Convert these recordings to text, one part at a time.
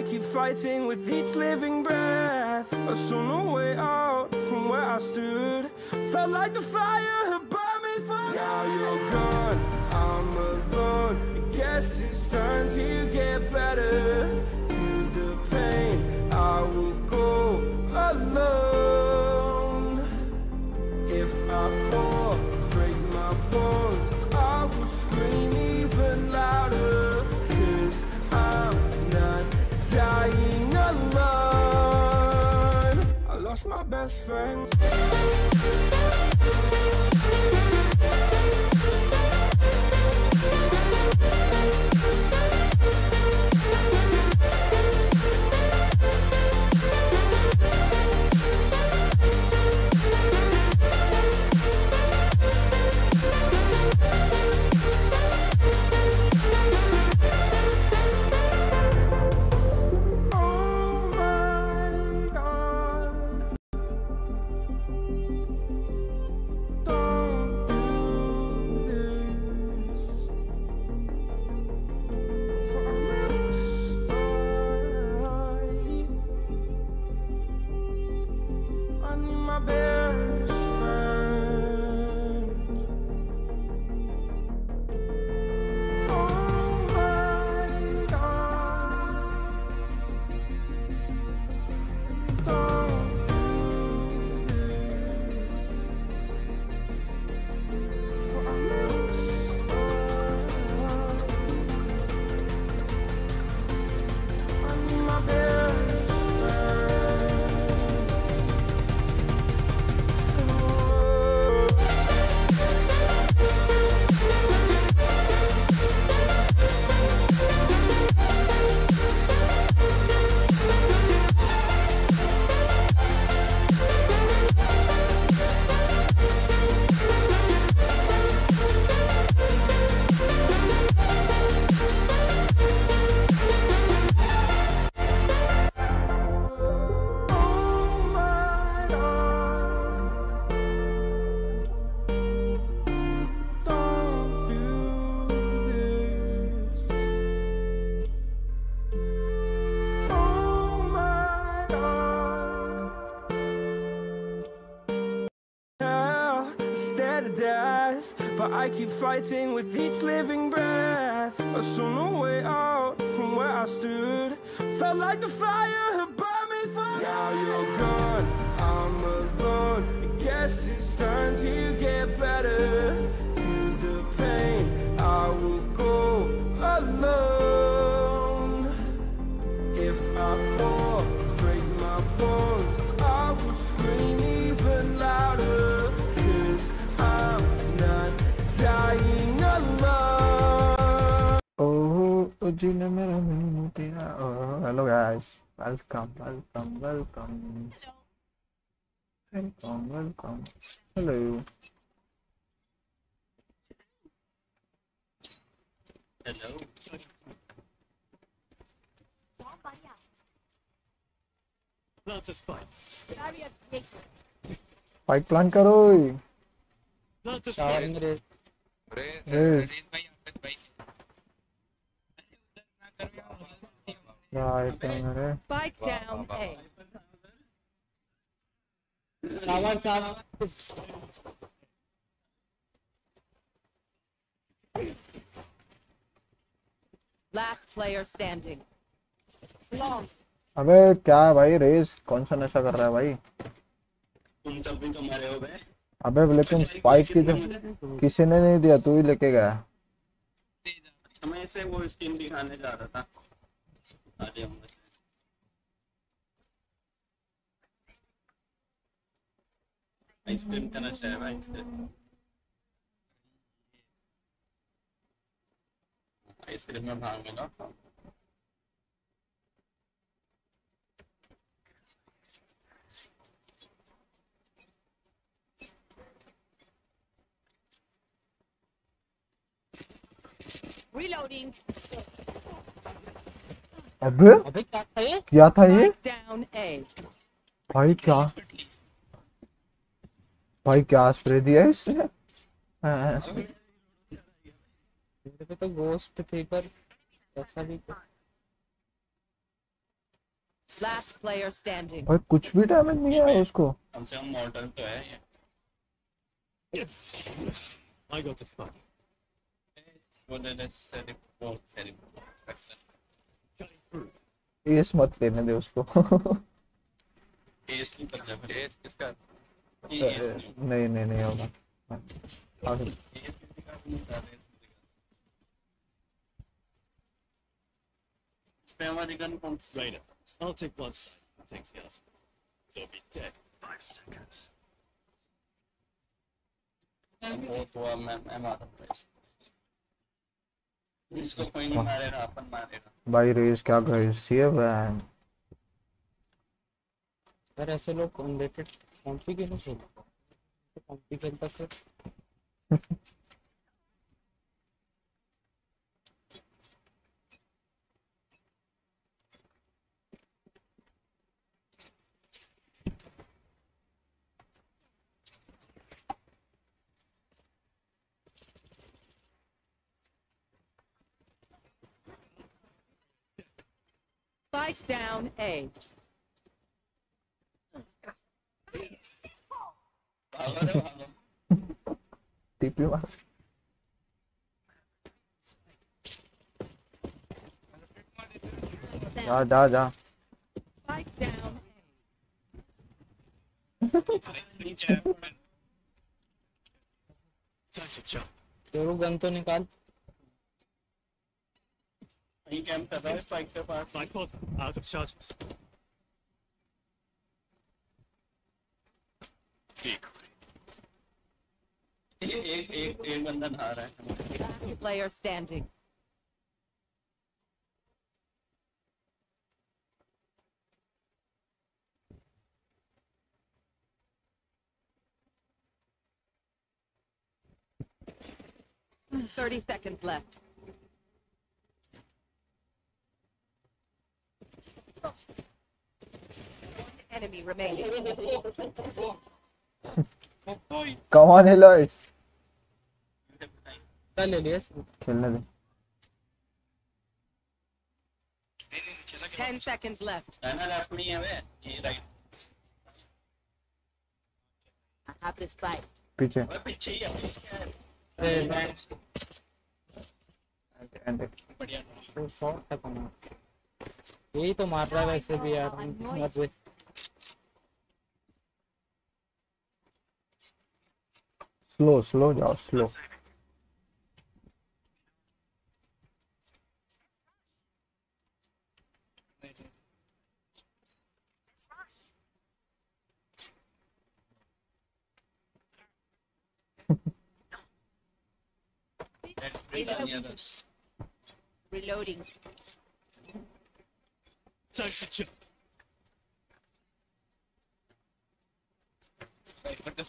I keep fighting with each living breath. I saw no way out from where I stood. Felt like the fire best friend. Guys. Welcome, welcome, welcome. Welcome, welcome. Hello. Hello. Plant a spike. Spike plan karo. Plant a spike. Yes. Right, मेरे A. Last player अबे क्या है भाई race कौन सा नशा कर रहा है भाई तुम सब भी तो मरे हो बे अबे लेकिन स्पाइक की तो किसी ने नहीं दिया तू ही लेके गया अच्छा मैं इसे वो स्किन दिखाने जा रहा था आ जाऊंगा आइसक्रीम का नशा है भाई इससे आइसक्रीम में भाग मिला Reloading. अबे अबे क्या था ये क्या था. भाई क्या भाई क्या स्प्रे दिया इसने हाँ, पे तो गोस्ट थे पर ऐसा भी Last player standing. भाई कुछ भी डैमेज नहीं आया उसको कम से कम मॉडल तो है ये I got a spike. वो दे दे सेरी वो सेरी स्पेक्टर Cutting through. एस मत लेने दे उसको। एस नहीं कर जाए एस किसका नहीं। नहीं नहीं होगा। नहीं था एस इस पे हमारी गन कौन सी? Rainer, I'll take one. Side. Thanks, guys. They'll be dead. Five seconds. वो तो अब मैं मैं मारूँगा इसको इसको कोई नहीं मारेगा अपन मारेगा। भाई रेस क्या कर सी है बहन? यार ऐसे लोग अनरेटेड कॉम्पी के नहीं? खेलते कॉम्पी खेलता sir Spike down A. TP मार जा जा जा Spike down नीचे Time to jump. तेरू गन तो निकाल कहीं कैंप कर रहा है स्पाइक के पास My pod out of charges. Decoy. एक एक एक एक बंदा नहा रहा है A. Player standing. Thirty seconds left. Enemy remaining. Come on healers चल ले लिया इसको। खेलने दे Ten seconds left. है ना लेफ़्ट में ही है वे ये right I have the spike. पीछे ओए पीछे ही है ए, मैं एंड बढ़िया तो शॉट था कमा यही तो मार रहा है वैसे भी यार मत वे स्लो स्लो जाओ slow let's bring on the others Reloading. Time to jump. ಇಪ್ಪತ್ತು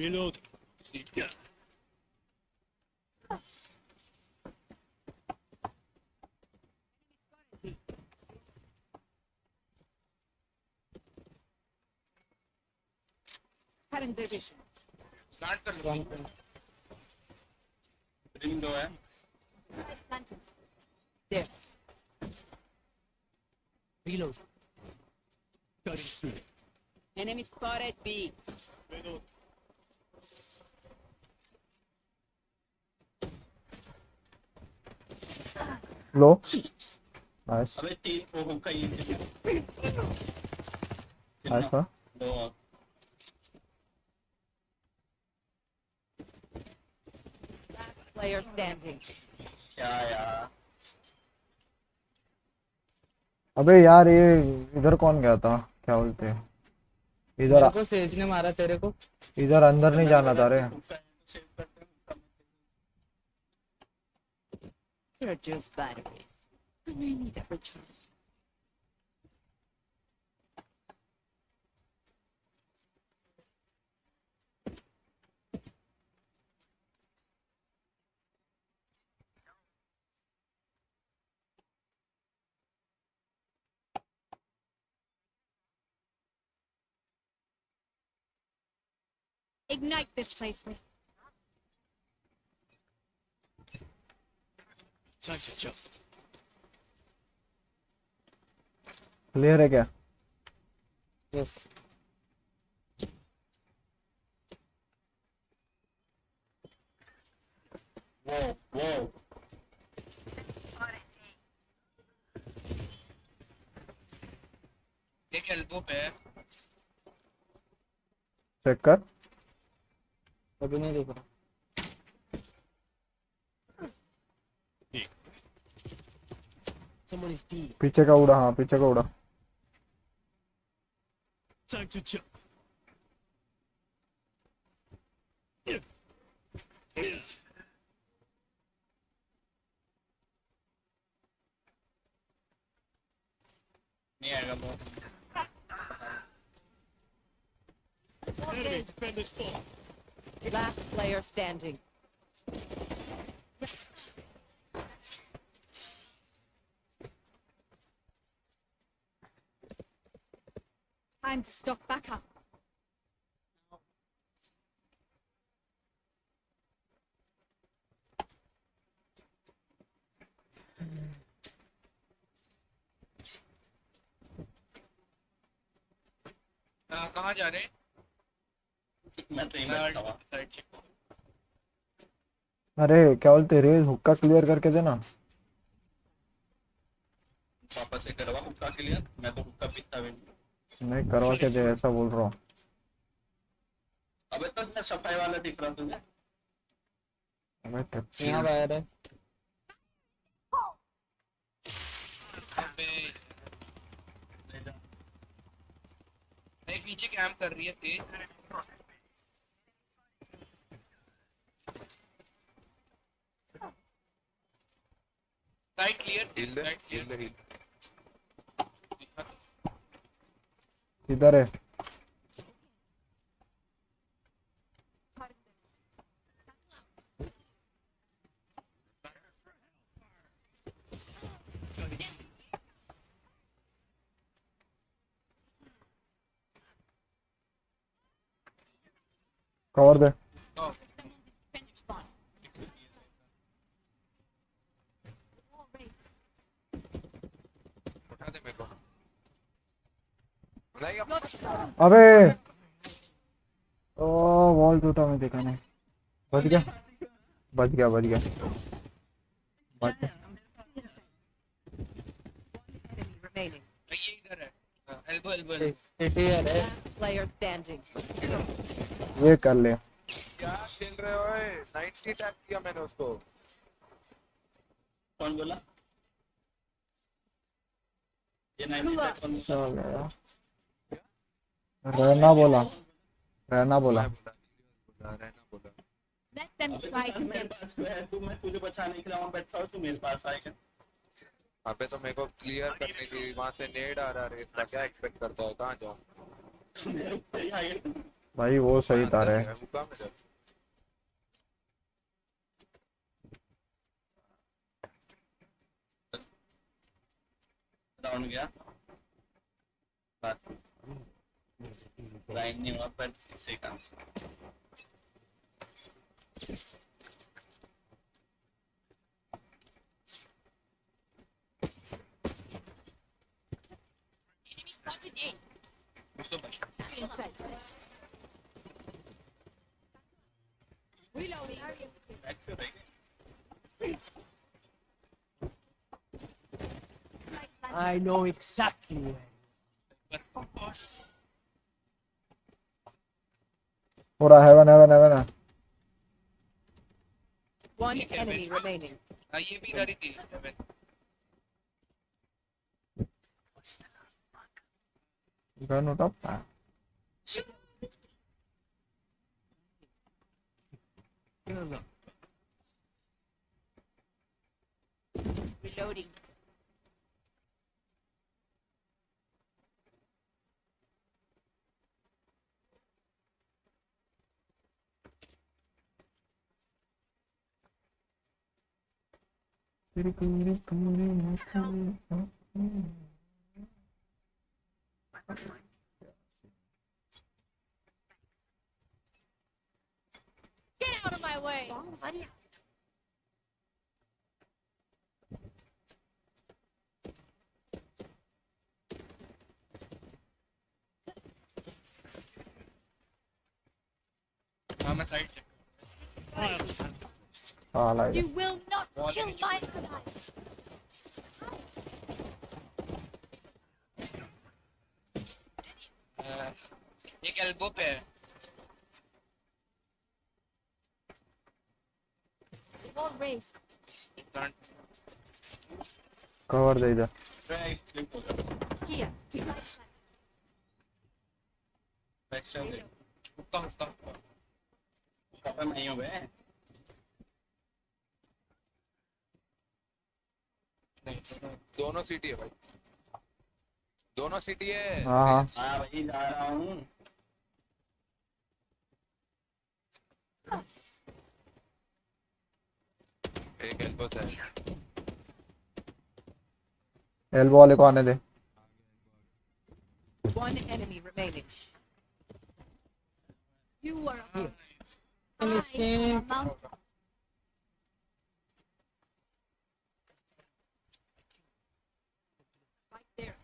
Reload. Current division. Not the Green door, eh? There. Reload. Cutting through. Enemy spotted B. Reload. Low. Nice. Nice, huh? Player standing. Yeah, yeah. अबे यार ये इधर कौन गया था क्या बोलते हैं इधर को सेज ने मारा तेरे को इधर अंदर नहीं जाना था रे Produce batteries. I may need a recharge. Ignite this place with Time to jump. Clear है क्या यस वो वो एक एल्बो पे चेक कर अभी नहीं दिख रहा. पीछे का उड़ा हाँ पीछे का उड़ा. नहीं आएगा fall. Last player standing. Time to stock back up. हाँ, कहाँ जा रहे हैं अरे क्या बोलते रेज हुक्का क्लियर करके देना। पापा से करवा हुक्का के लिए मैं तो हुक्का पीता भी नहीं। नहीं करवा के दे ऐसा बोल रहा हूँ। अबे तो मैं सफ़ाई वाला दिख रहा तुझे। अबे टट्टी। यहाँ बाहर है अबे। नहीं पीछे कैंप कर रही है तेज। साइड क्लियर साइड क्लियर इधर है कवर दे Defender spawn. उठा दे मेरे को बुलाएगा अबे। ओ वॉल टूटा मैं देखा नहीं। बच गया। बच गया बच गया। बच गया। ये कर ले। क्या खेल रहे हो ओए 90 टैप किया मैंने उसको कौन बोला? ये नाइनटी कौन बोला? रहना बोला। रहना बोला। मैं बोला बोला रहना बोला Let them अबे try to मेरे पास है तू मैं तुझे बचाने के लिए वहाँ बैठा हूँ तू मेरे पास आएगा अबे तो मेरे को क्लियर करने की वहाँ से नेड आ रहा रेस का क्या एक्सपेक्ट करता है? कहाँ जाऊँ? ही भाई वो सही था रे। हुक्का में जा डाउन गया। बात grinding up seconds. Enemy spotted I know exactly where. पूरा हेवन हेवन हेवन है One ठीक है, enemy bitch. remaining. हाँ ये भी इधर ही थी सेवन गन उठा Reloading. Get out of my way! I'm a side. साला ये You will not kill my ally. एक एल्बो पे है Wall raised. फ्रंट कवर दे इधर Here. To my side. हुक्का हुक्का हुक्का कपड़ा नहीं हो दोनों सिटी है भाई। दोनों सिटी है। हाँ हाँ। हाँ भाई जा रहा हूँ। एक एल्बो से एल्बो वाले को आने दे। One enemy remaining. You are a Listening. I am a mountain. Right there.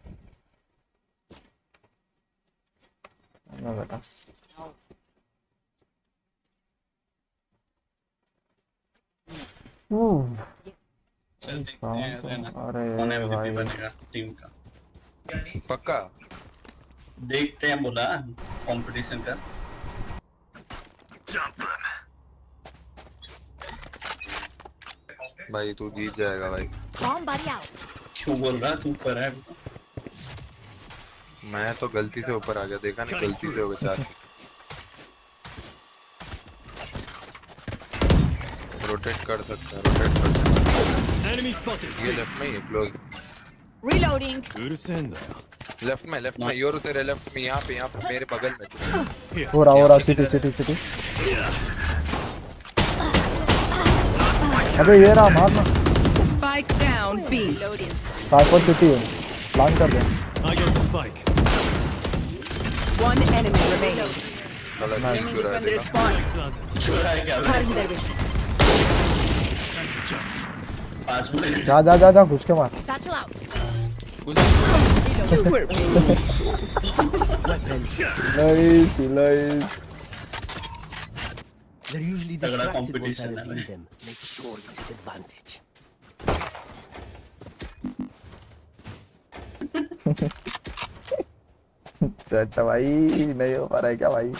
ना बेटा चल देखते हैं तो- अरे भाई। बनेगा टीम का। पक्का? देखते हैं बोला कंपटीशन का। भाई तू जीत जाएगा भाई। क्यों बोल रहा? तू पर है। मैं तो गलती से ऊपर आ गया देखा नहीं गलती से हो गया चार रोटेट कर सकता हैं रोटेट कर सकते हैं। ये लेफ़्ट में ही क्लोज रीलोडिंग लेफ़्ट में लेफ़्ट में योर तेरे लेफ़्ट में यहाँ पे यहाँ पे मेरे बगल में। हो रहा हो रहा सिटी सिटी सिटी अबे ये रहा मार ना। स्पाइक डाउन बी स्पाइक पर सिटी है प्लान कर दे। I get spike One enemy remaining. गलत नहीं क्यों रहा है Defender देखा spawn. Planted. छोड़ा है क्या Cutting their vision. Time to jump. पाँच मिनट जा जा जा जा घुस के मार Satchel out. You were nice nice They're usually तगड़ा distracted once I competition है reveal भाई। them. Make sure you take advantage. चट भाई नहीं हो पा रहा है क्या भाई?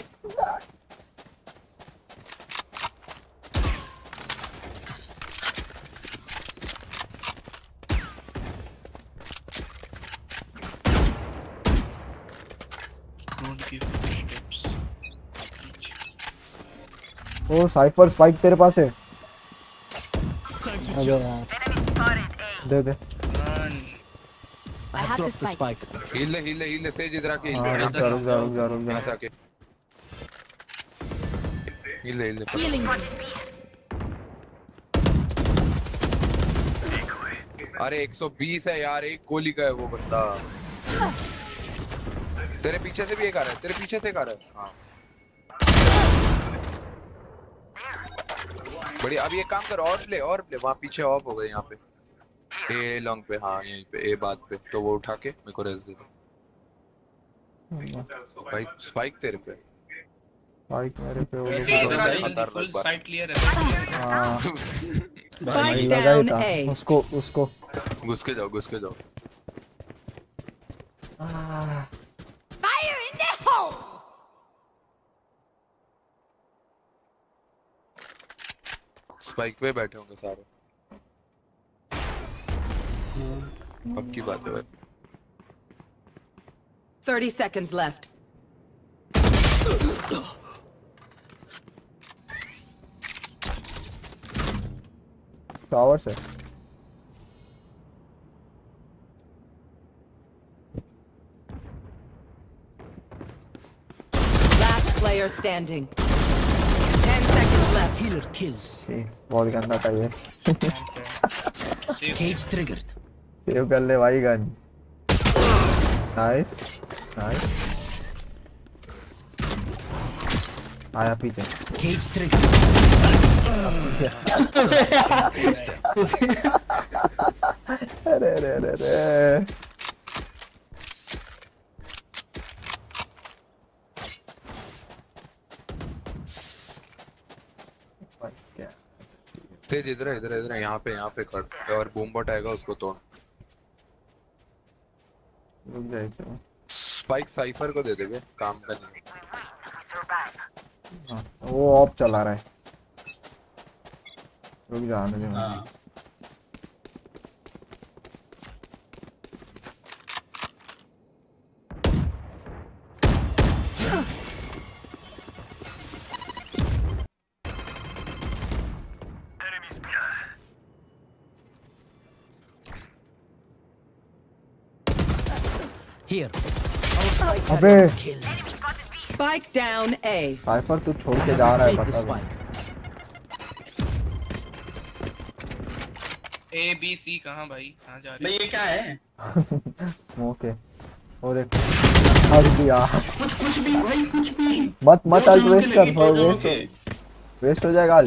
ओ साइफर स्पाइक तेरे पास है। दे दे। Have the Drop the spike. आके हाँ जा रुक जा रुक जा रुक जा यहाँ से आके हील हील Healing. अरे 120 है यार एक गोली का है वो बंदा। तेरे पीछे से भी एक आ रहा है तेरे पीछे से एक आ रहा है। हाँ। बढ़िया अब ये काम कर और प्ले और प्ले वहाँ पीछे ऑफ़ हो गए यहाँ पे। ए लॉन्ग पे हाँ यहीं पे ए बात पे तो वो उठा के मेरे को रेस दे दो। स्पाइक स्पाइक तेरे पे। स्पाइक मेरे पे वो लोग खतरनाक बात। साइड क्लियर है। हाँ। Down था। A. उसको उसको। घुस के जाओ घुस के जाओ। Fire in the hole! Spike पे बैठे होंगे सारे। पक्की बात है भाई 30 seconds left. टावर से Last player standing. 10 seconds left. Healer kills. छी, बहुत गंदा था ये Cage triggered. सेव कर ले भाई गन। नाइस नाइस आया पीछे। Cage triggered. अरे अरे अरे। अरे इधर इधर इधर यहाँ पे यहाँ पे कर और बूम बट आएगा उसको तोड़ रुक स्पाइक साइफर को दे दे बे काम का नहीं हाँ, वो ऑफ़ चला रहा है। रुक जाने दे। Here. अबे। Kill. Spike down साइफर तू छोड़ के जा रहा है बता दे। ए बी सी कहाँ भाई? कहाँ जा भाई रहे ये क्या है? ओके। और एक हर दिया। कुछ कुछ भी भाई कुछ भी। मत मत जगहों वेस्ट कर जगहों वेस्ट वेस्ट हो जाएगा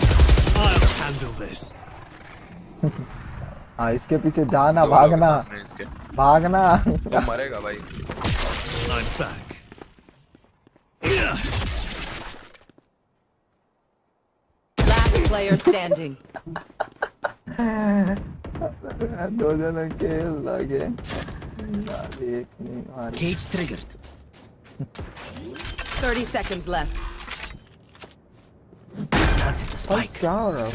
handle this. हाँ इसके पीछे जाना भागना। इसके। भागना वो मरेगा भाई I'm back. Last player standing. दो जनों के लगे एक नहीं मारी Cage triggered. 30 seconds left. Planted the और spike. क्या हो रहा है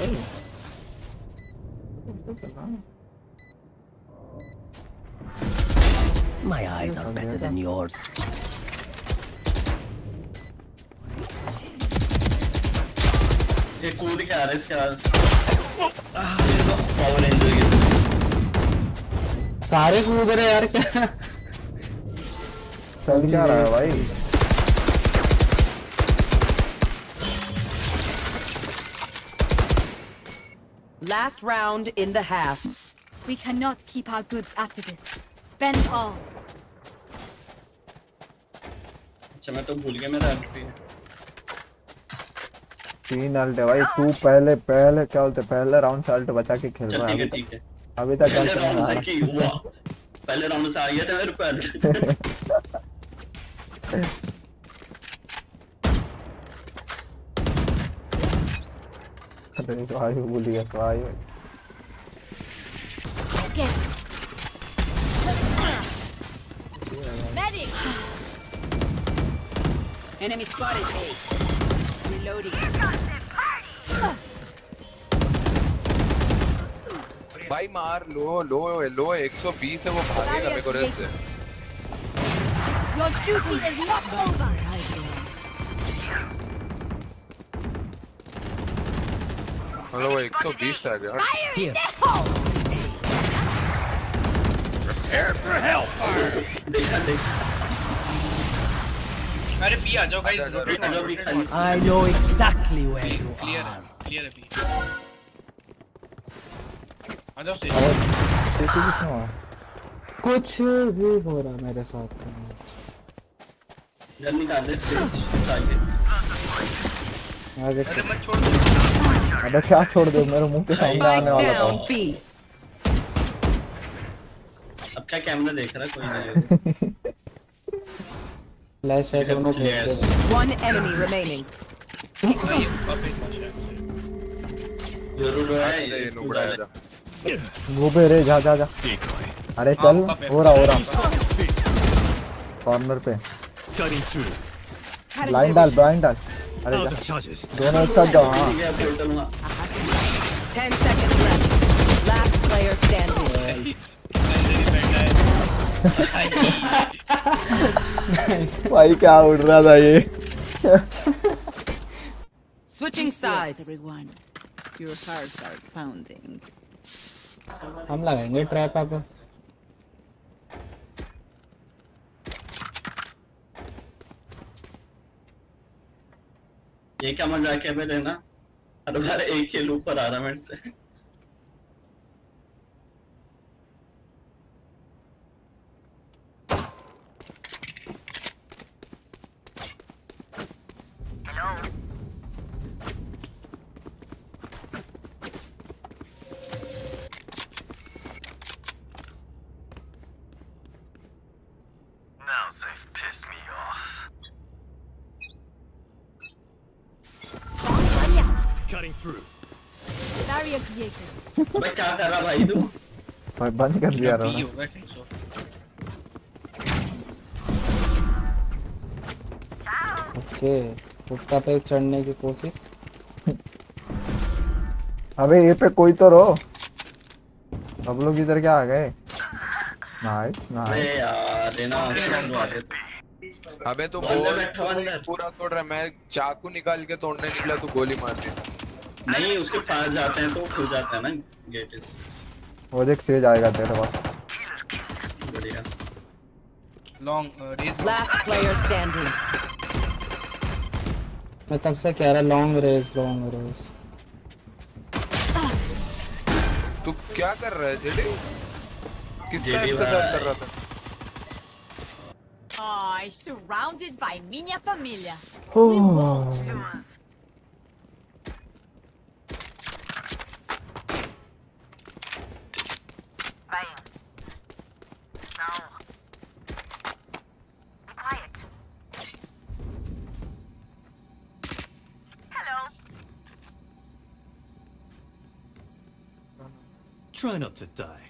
My eyes are better than yours. ये कूद के आ रहा है इसके पास पावर रेंजर ये सारे कूद रहे यार क्या चल क्या रहा है भाई Last round in the half. We cannot keep our goods after this. Spend all. अच्छा मैं तो भूल गया मेरा एंट्री तीन अल्ट है भाई तू पहले पहले क्या बोलते पहले राउंड से अल्ट बचा के खेल रहा है ठीक है अभी ठीक है तक अभी तक पहले अल्ट नहीं से की हुआ पहले राउंड से आ गया था मेरे पर अरे भाई भूल गया भाई Get. Medic. Enemy spotted A. Reloading. भाई मार लो लो लो 120 है वो भागेगा मेरे को रेस से Your duty is not over. मतलब वो 120 टैग यार Fire in the hole. देखा देख अरे बी आ जाओ गाइस खाली। I know exactly where you clear are. है क्लियर है बी आ जाओ से मारा कुछ भी हो रहा मेरे साथ जल्दी निकाल दे स्टेज आगे अरे मत छोड़ दो। अबे क्या छोड़ दो? मेरे मुँह के सामने आने वाला था। अब क्या कैमरा देख रहा है कोई नहीं फ्लैश है दोनों Yes. दे One enemy remaining. ज़रूर है ये ये नुबड़ा है गोबे रे जा जा जा अरे चल हाँ। हो रहा हो रहा कॉर्नर पे. ब्लाइंड डाल ब्लाइंड डाल अरे जा दोनों एक साथ जाओ हाँ ठीक है पोर्टल वहाँ 10 seconds left. Last player standing. भाई क्या उड़ रहा था ये Switching sides. everyone. Your hearts are pounding. हम लगाएँगे ट्रैप आप ये क्या मज़ाक है मेरे ना हर बार एक खेल ऊपर आ रहा मेरे से Cutting through. Barrier created. अबे क्या कर रहा भाई तू? भाई बंद कर दिया रहा ओके उसका पे चढ़ने की कोशिश। अबे ये पे कोई तो रहो सब लोग इधर क्या आ गए? नाइस अबे नाइस यार ये ना अबे तू बोल। पूरा तोड़ रहा मैं चाकू निकाल के तोड़ने निकला तू गोली मार दी नहीं उसके पास जाते हैं तो खुल जाता है ना गेट इस वो देख सेज आएगा तेरे पास। बढ़िया। Long range Last player standing. मैं तब से कह रहा लॉन्ग रेस लॉन्ग रेस तू क्या कर रहा है जेडी किसका इंतज़ार कर रहा था? Oh, surrounded by minha família. Oh, Try not to die.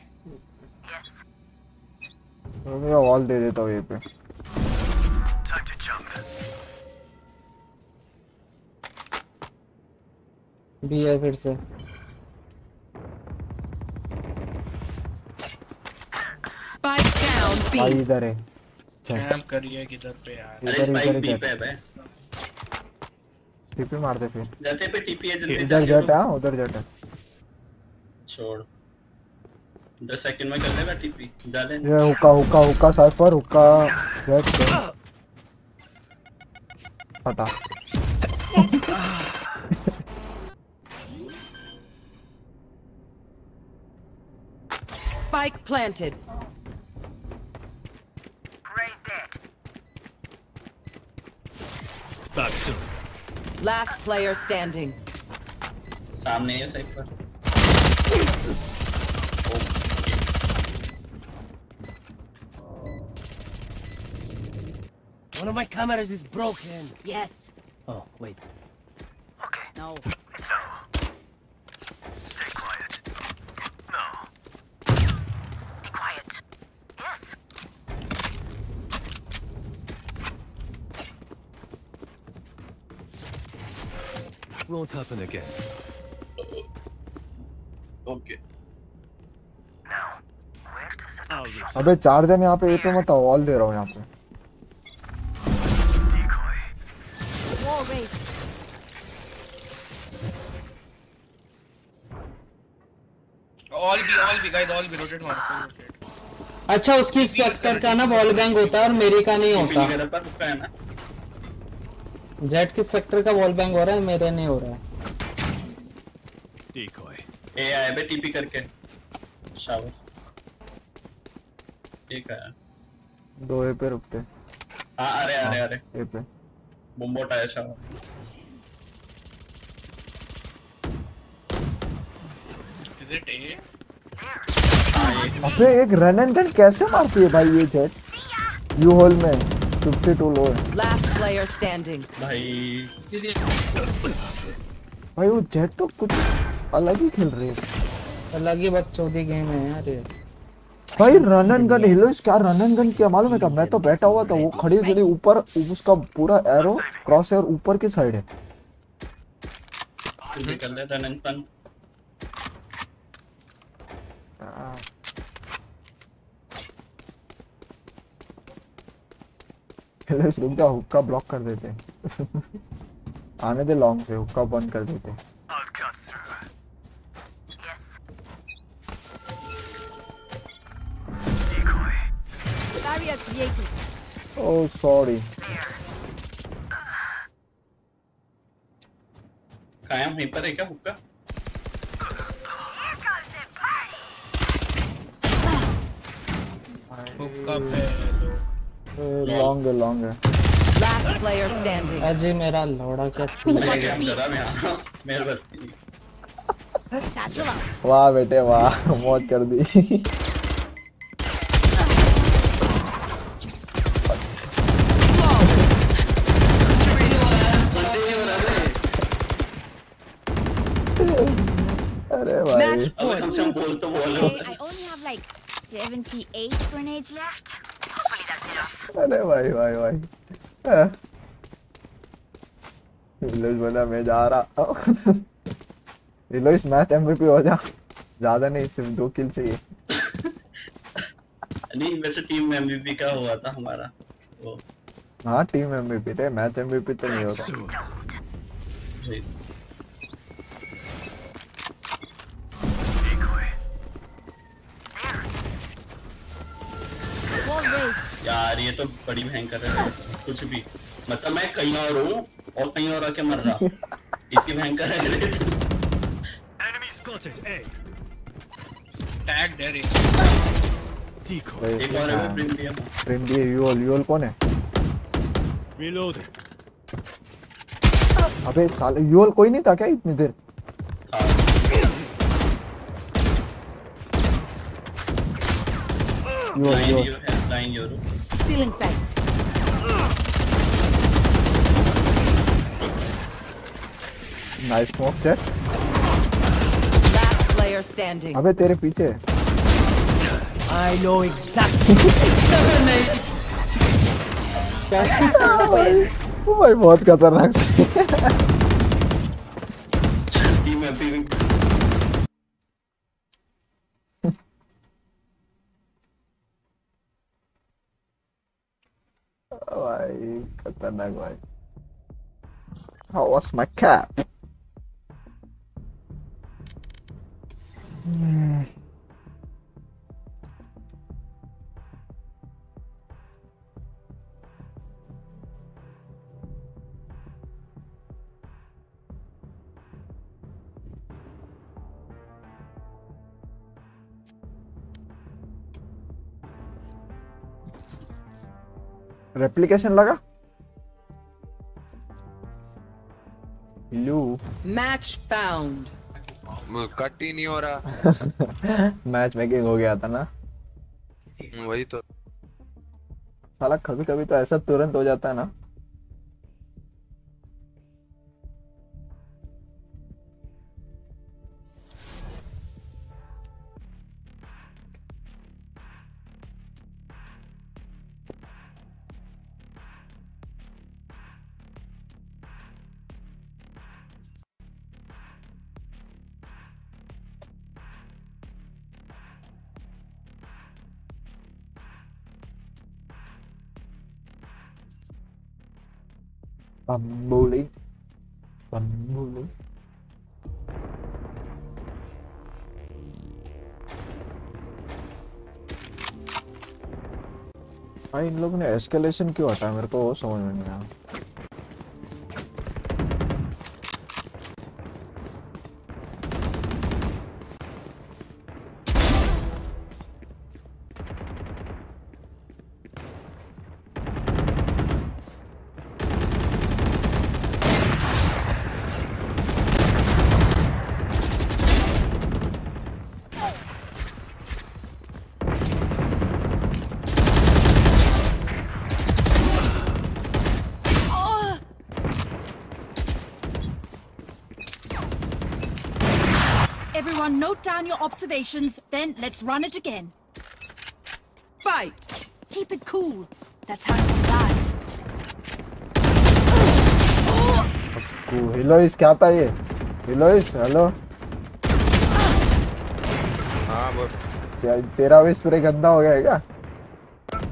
तो मैं वॉल दे देता हूँ ये पे बी है फिर से Spike down भाई B. इधर है कैंप करिए किधर पे यार अरे इधर स्पाइक बी पे है बे टीपी मार दे फिर. जाते पे टीपी है जल्दी इधर जट हाँ, उधर जट है. छोड़। दस सेकंड में कर लेगा टीपी जा ले ये हुक्का हुक्का हुक्का साइफर हुक्का जट फटा Spike planted. Back soon. Last player standing. सामने है side One of my cameras is broken. Yes. Oh, wait. No. Won't happen again. Okay I'll reach. अबे चार जन यहाँ पे ये पे मत आओ वॉल दे रहा हूँ यहाँ पे अच्छा उसकी स्पेक्टर का ना बॉल बैंक होता है और मेरी का नहीं होता। है जेट की स्पेक्टर का बॉल बैंक हो रहा है मेरे नहीं हो रहा है. ए आए बे टीपी करके। शावर ठीक है। दो ए पे रुकते। हाँ अरे अरे अरे ए पे। बुम्बोट आया शावर इज़ इट ए अबे एक रन एंड गन कैसे मारती है भाई ये जेट यू होल में 52 लो है। Last player standing. भाई। भाई वो जेट तो कुछ अलग ही खेल रही है। अलग ही बकचोदी गेम है यार ये। भाई रन एंड गन हिलोस क्या रन एंड गन क्या मालूम है क्या मैं तो बैठा हुआ था वो खड़ी खड़ी ऊपर उसका पूरा एरो क्रॉस एयर ऊपर की साइड है। भी कर ले रन एंड फन हिलोस रुक जा हुक्का ब्लॉक कर देते आने दे लॉन्ग से हुक्का बंद कर देते created. ओह सॉरी कायम वहीं पर है क्या हुक्का? लॉन्ग है लॉन्ग है। Last player standing. अजय मेरा लौड़ा क्या चूत मेरे बस की. वाह बेटे वाह मौत कर दी। अरे भाई। Match अबे कम से कम point. बोल तो बोलो। Okay, I only have like 78 grenades left. Hopefully that's enough. अरे भाई भाई भाई। हाँ। इलोइस बोला मैं जा रहा इलोइस मैच एमवीपी हो जा। ज़्यादा नहीं सिर्फ़ दो किल चाहिए। नहीं वैसे टीम में एमवीपी का हुआ था हमारा। वो। हाँ टीम एमवीपी थे मैच एमवीपी तो नहीं होगा। यार ये तो बड़ी भयंकर है। कुछ भी। मतलब मैं कहीं और हूँ और कहीं और आके मर रहा। इतनी भयंकर है Enemy spotted. A. टैग डरे Decoy. एक और है प्रीमियम फ्रेंड ये यूल यूल कौन है. अबे साले यूल कोई नहीं था क्या इतनी देर? यूल यूल है लाइन यूरो Stealing sight. Nice smoke check Last player standing. अबे तेरे पीछे I know exactly. Win. ओ भाई बहुत खतरनाक टीम एमपी भाई खतरनाक भाई How was my cap? Replication लगा लू मैच फाउंड कट ही नहीं हो रहा। मैच मेकिंग हो गया था ना? वही तो। साला कभी कभी तो ऐसा तुरंत हो जाता है ना? Bambuli. Bambuli. भाई इन लोगों ने एस्केलेशन क्यों हटाया मेरे को वो समझ में नहीं आया Everyone note down your observations, then let's run it again. Fight. Keep it cool. That's how you survive. हिलोइस क्या था ये हिलोइस हेलो हाँ वो क्या तेरा भी स्प्रे गंदा हो गया है क्या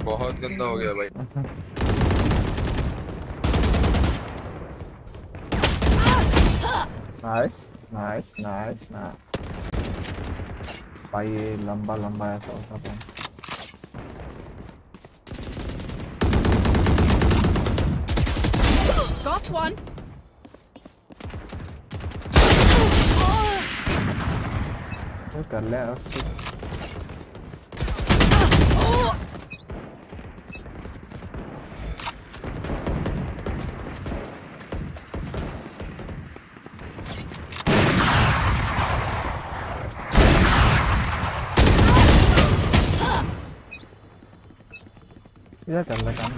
बहुत गंदा हो गया भाई नाइस नाइस नाइस नाइस भाई ये लंबा लंबा ऐसा होता था Got one. ये कर ले यार ये कर ले काम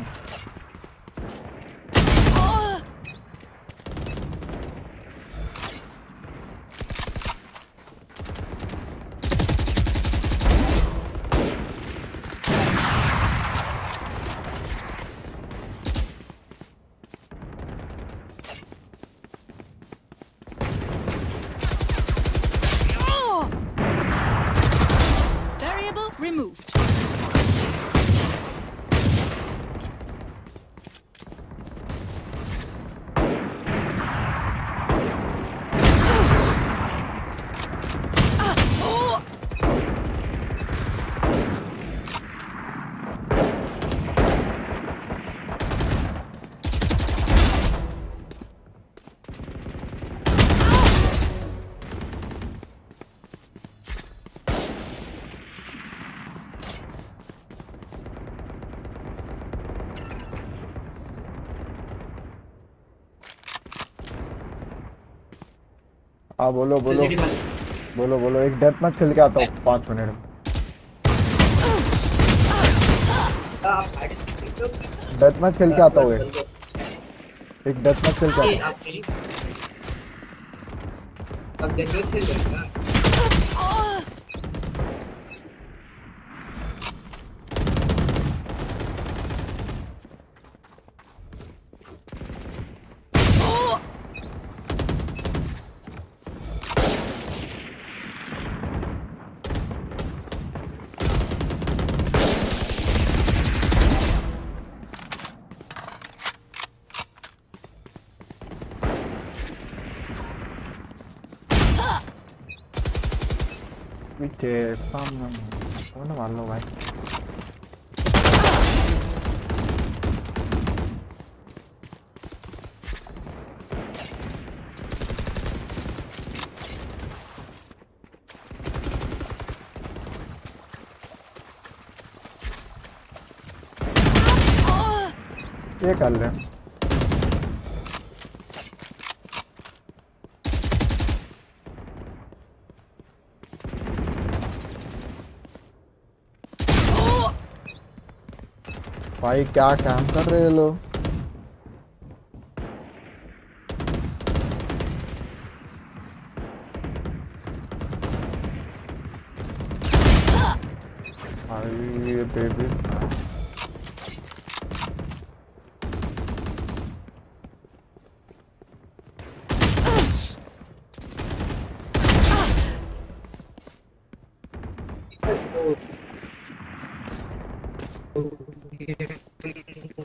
हाँ बोलो बोलो। बोलो बोलो एक डेथ मैच खेल के आता हूँ पाँच मिनट में। डेथ मैच खेल के आता हूँ एक। डेथ मैच खेल के आता हूँ। सामने कौन मार लो भाई ये कर ले। भाई क्या काम कर रहे हैं लोग?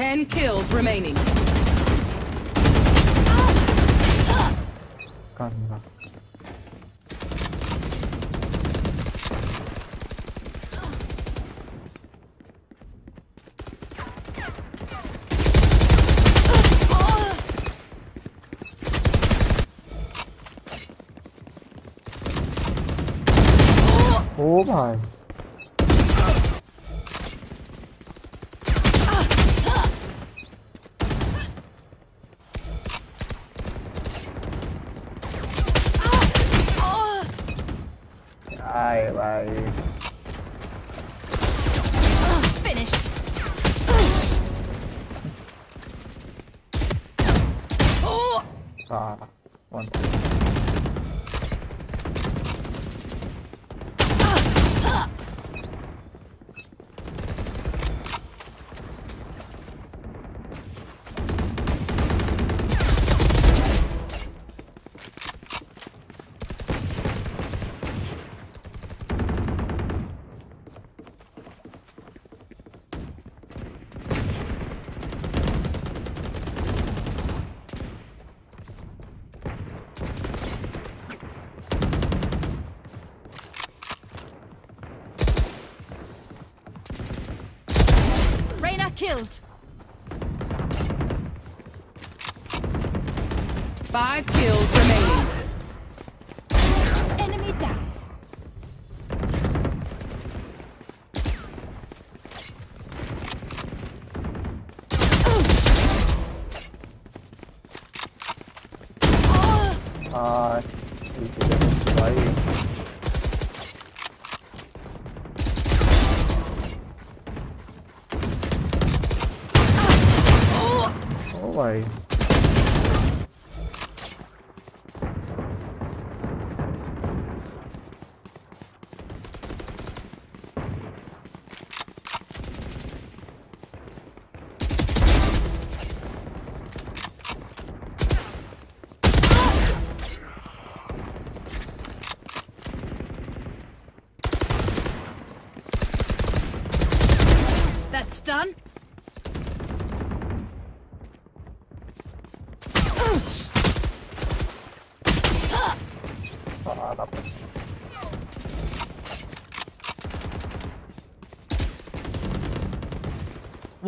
Ten kills remaining.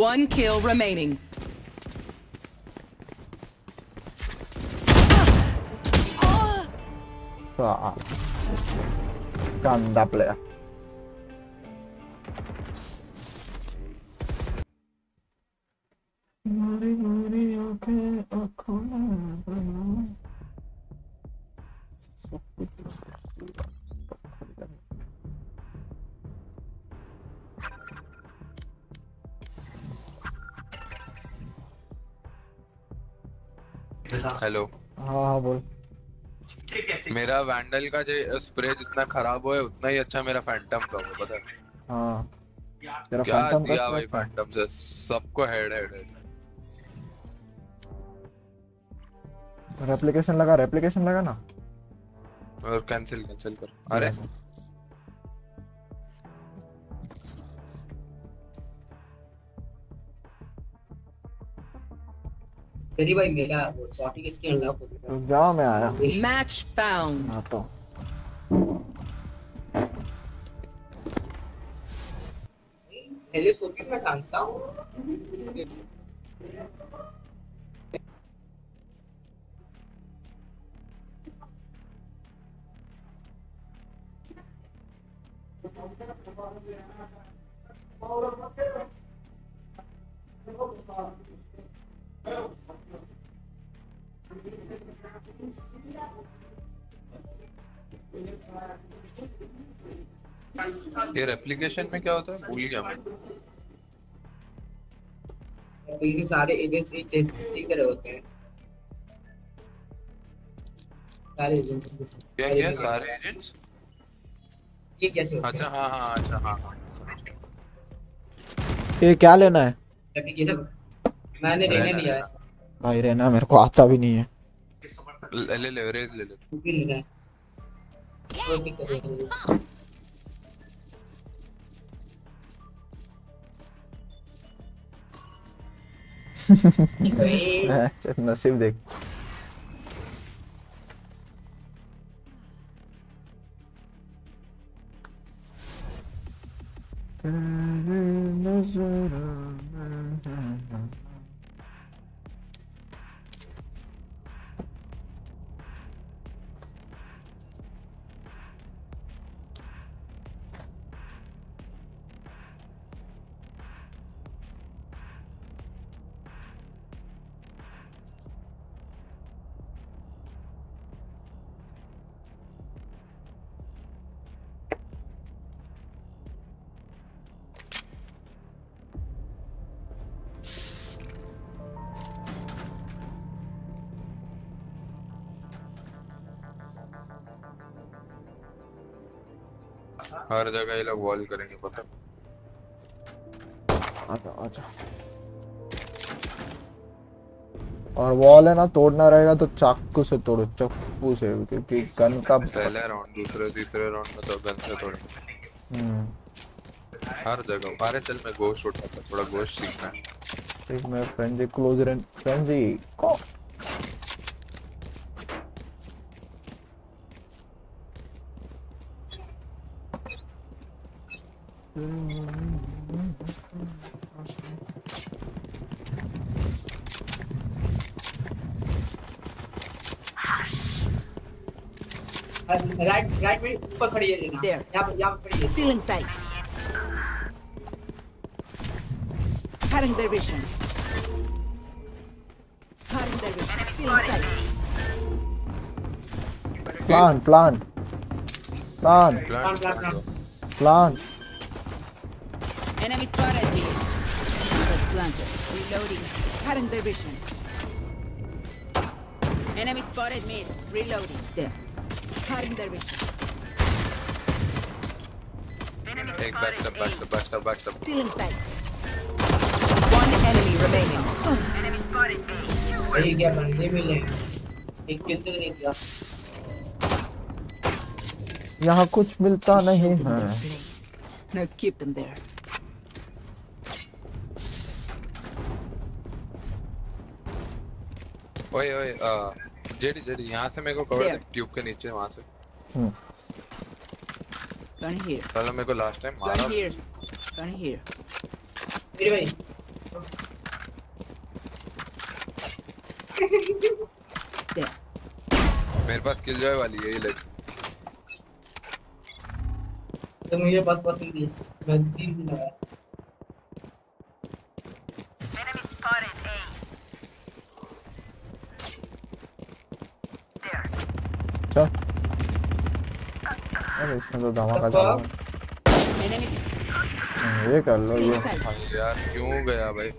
One kill remaining. सा गंदा प्लेयर हेलो हाँ हाँ बोल। मेरा वैंडल का जो स्प्रे जितना खराब हुआ है उतना ही अच्छा मेरा फैंटम का हुआ पता है। हाँ। तेरा क्या फैंटम दिया भाई फैंटम से? सबको हेड हेड है रेप्लिकेशन लगा रेप्लिकेशन लगा ना? और कैंसिल कैंसिल कर। अरे। तेरी भाई मेरा वो शॉटिंग किसकी अनलॉक हो गया जाओ मैं आया। मैच फाउंड हाँ तो। हेलो सोफी मैं जानता हूँ। ये रेप्लिकेशन में क्या होता है? भूल गया मैं। ये सारे एजेंट्स एक एक तरह होते हैं। सारे एजेंट्स क्या क्या? सारे एजेंट्स ये कैसे होते अच्छा हाँ? हाँ अच्छा हाँ हाँ ये क्या लेना है? हैं एप्लीकेशन मैंने लेने लिया है। भाई रहना मेरे को आता भी नहीं है। ले ले ले रेज ले ले। तू भी Děkuji. Ne, nasím dik. Na, na, na, na, na, na. हर जगह ये लोग वॉल करेंगे पता है? आजा आजा और वॉल है ना तोड़ना रहेगा तो चाकू से तोड़ो चाकू से क्योंकि गन का पहले राउंड दूसरे तीसरे राउंड में तो गन से तोड़ेंगे। हम्म। हर जगह अरे चल मैं गोश्त उठाता थोड़ा गोश्त सीखना है। एक मैं फ्रेंजी क्लोज रेंज फ्रेंजी को राइट में ऊपर खड़ी है लेना There. यहाँ पर यहाँ पर खड़ी है Feeling sight. Cutting their vision. Cutting their vision. Feeling sight. Plan plan plan plan plan plan plan Enemy spotted me. Planted. Reloading. Cutting their vision. Enemy spotted me. Reloading. There. Cutting their vision. एक back step back step back step back step Feeling sight. One enemy remaining. यही क्या बन ये मिले एक किल तक नहीं दिया यहाँ कुछ मिलता नहीं है Now keep them there. ओए ओए आ, जेडी जेडी यहाँ से मेरे को कवर There. ट्यूब के नीचे वहाँ से Gun here. चलो मेरे को last time मारा. Gun here. Gun here. मेरे भाई. मेरे पास किल जॉय वाली है ये लग. तो मुझे बात पसंद है. मैं तीन दिन लगाया. इसमें तो धमाका चला Enemies. ये कर लो ये भाई यार क्यों गया भाई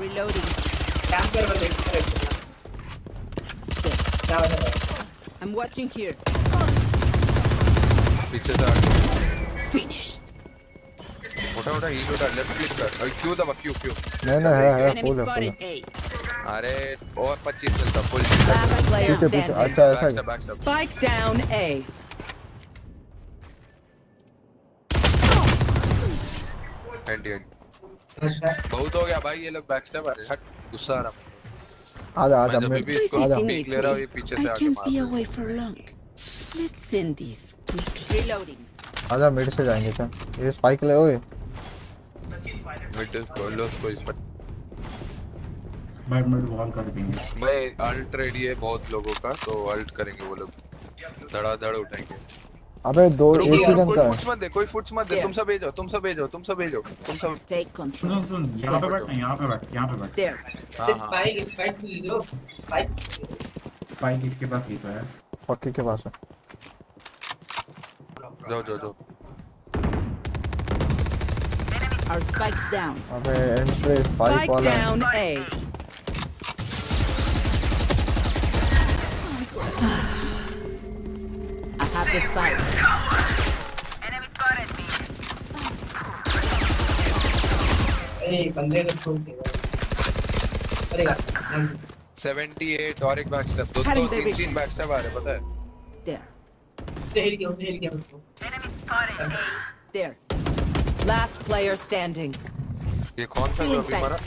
reloading. काम कर बंदे क्या हो रहा है I'm watching here. पीछे से आके Finished. उठा उठा हील उठा लेफ़्ट क्लिक कर अरे क्यों दबा क्यों क्यों नहीं नहीं है है Enemy फुल है अरे और 25 मिलता फुल Last player पीछे पीछे standing. अच्छा ऐसा back back Spike down A. एंटी एंटी बहुत हो गया भाई ये लोग बैक स्टेप आ रहे हैं हट गुस्सा आ रहा है आजा आजा मैं जब मेरे भी इसको आजा पीक ले रहा हूँ ये पीछे से I आके can't मार be रहा है। away for long. Let's end this quickly. Reloading. आजा मिड से जाएँगे चल ये स्पाइक ले ओए मिड को लो इसको इस पर मिड मिड वॉल कर देंगे भाई अल्ट रेडी है बहुत लोगों का तो अल्ट करेंगे वो लोग। धड़ाधड़ उठाएँगे। अबे दो एक ही जन का है। फुट्स मत दे कोई फुट्स मत दे तुम सब भेजो तुम सब भेजो तुम सब भेजो तुम सब। Take control. सुन सुन यहाँ पे बैठ यहाँ पे बैठ यहाँ पे बैठ. हाँ हाँ। स्पाइक स्पाइक ले लो स्पाइक स्पाइक इसके पास ही तो है। पक्की के पास है। जाओ जाओ जाओ। Our spikes down. अबे एंट्री स्पाइक Spike वाला down A. I have the spike. ए बंदे को छोड़ दे अरे यार 78 और एक बैक स्टेप दो Cutting दो their तीन vision. तीन बैक स्टेप आ रहे हैं, पता है There. उससे हिल गया उससे हिल गया उसको There. Last player standing. ये कौन सा जो अभी मारा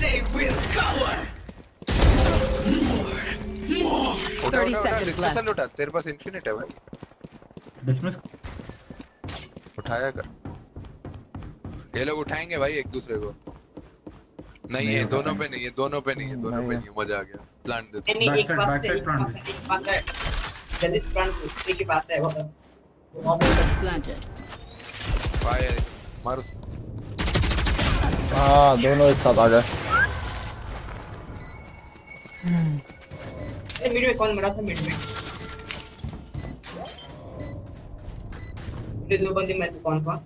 They will cover. उठा 30 उठा उठा seconds left. उठा। तेरे पास इन्फिनिट है भाई। डिसमिस उठाया कर। ये लोग उठाएँगे भाई एक दूसरे को। नहीं ये दोनों पे नहीं है दोनों पे नहीं है दोनों पे नहीं मज़ा आ गया। प्लांट दे नहीं एक Backside, पास है backside एक. पास है एक पास है। जल्दी फ्रंट एक के पास है वो. फायर मार। हाँ दोनों एक साथ आ गए। ए मिड में कौन मरा था मिड में। ये दो बंदे मैं तो कौन कौन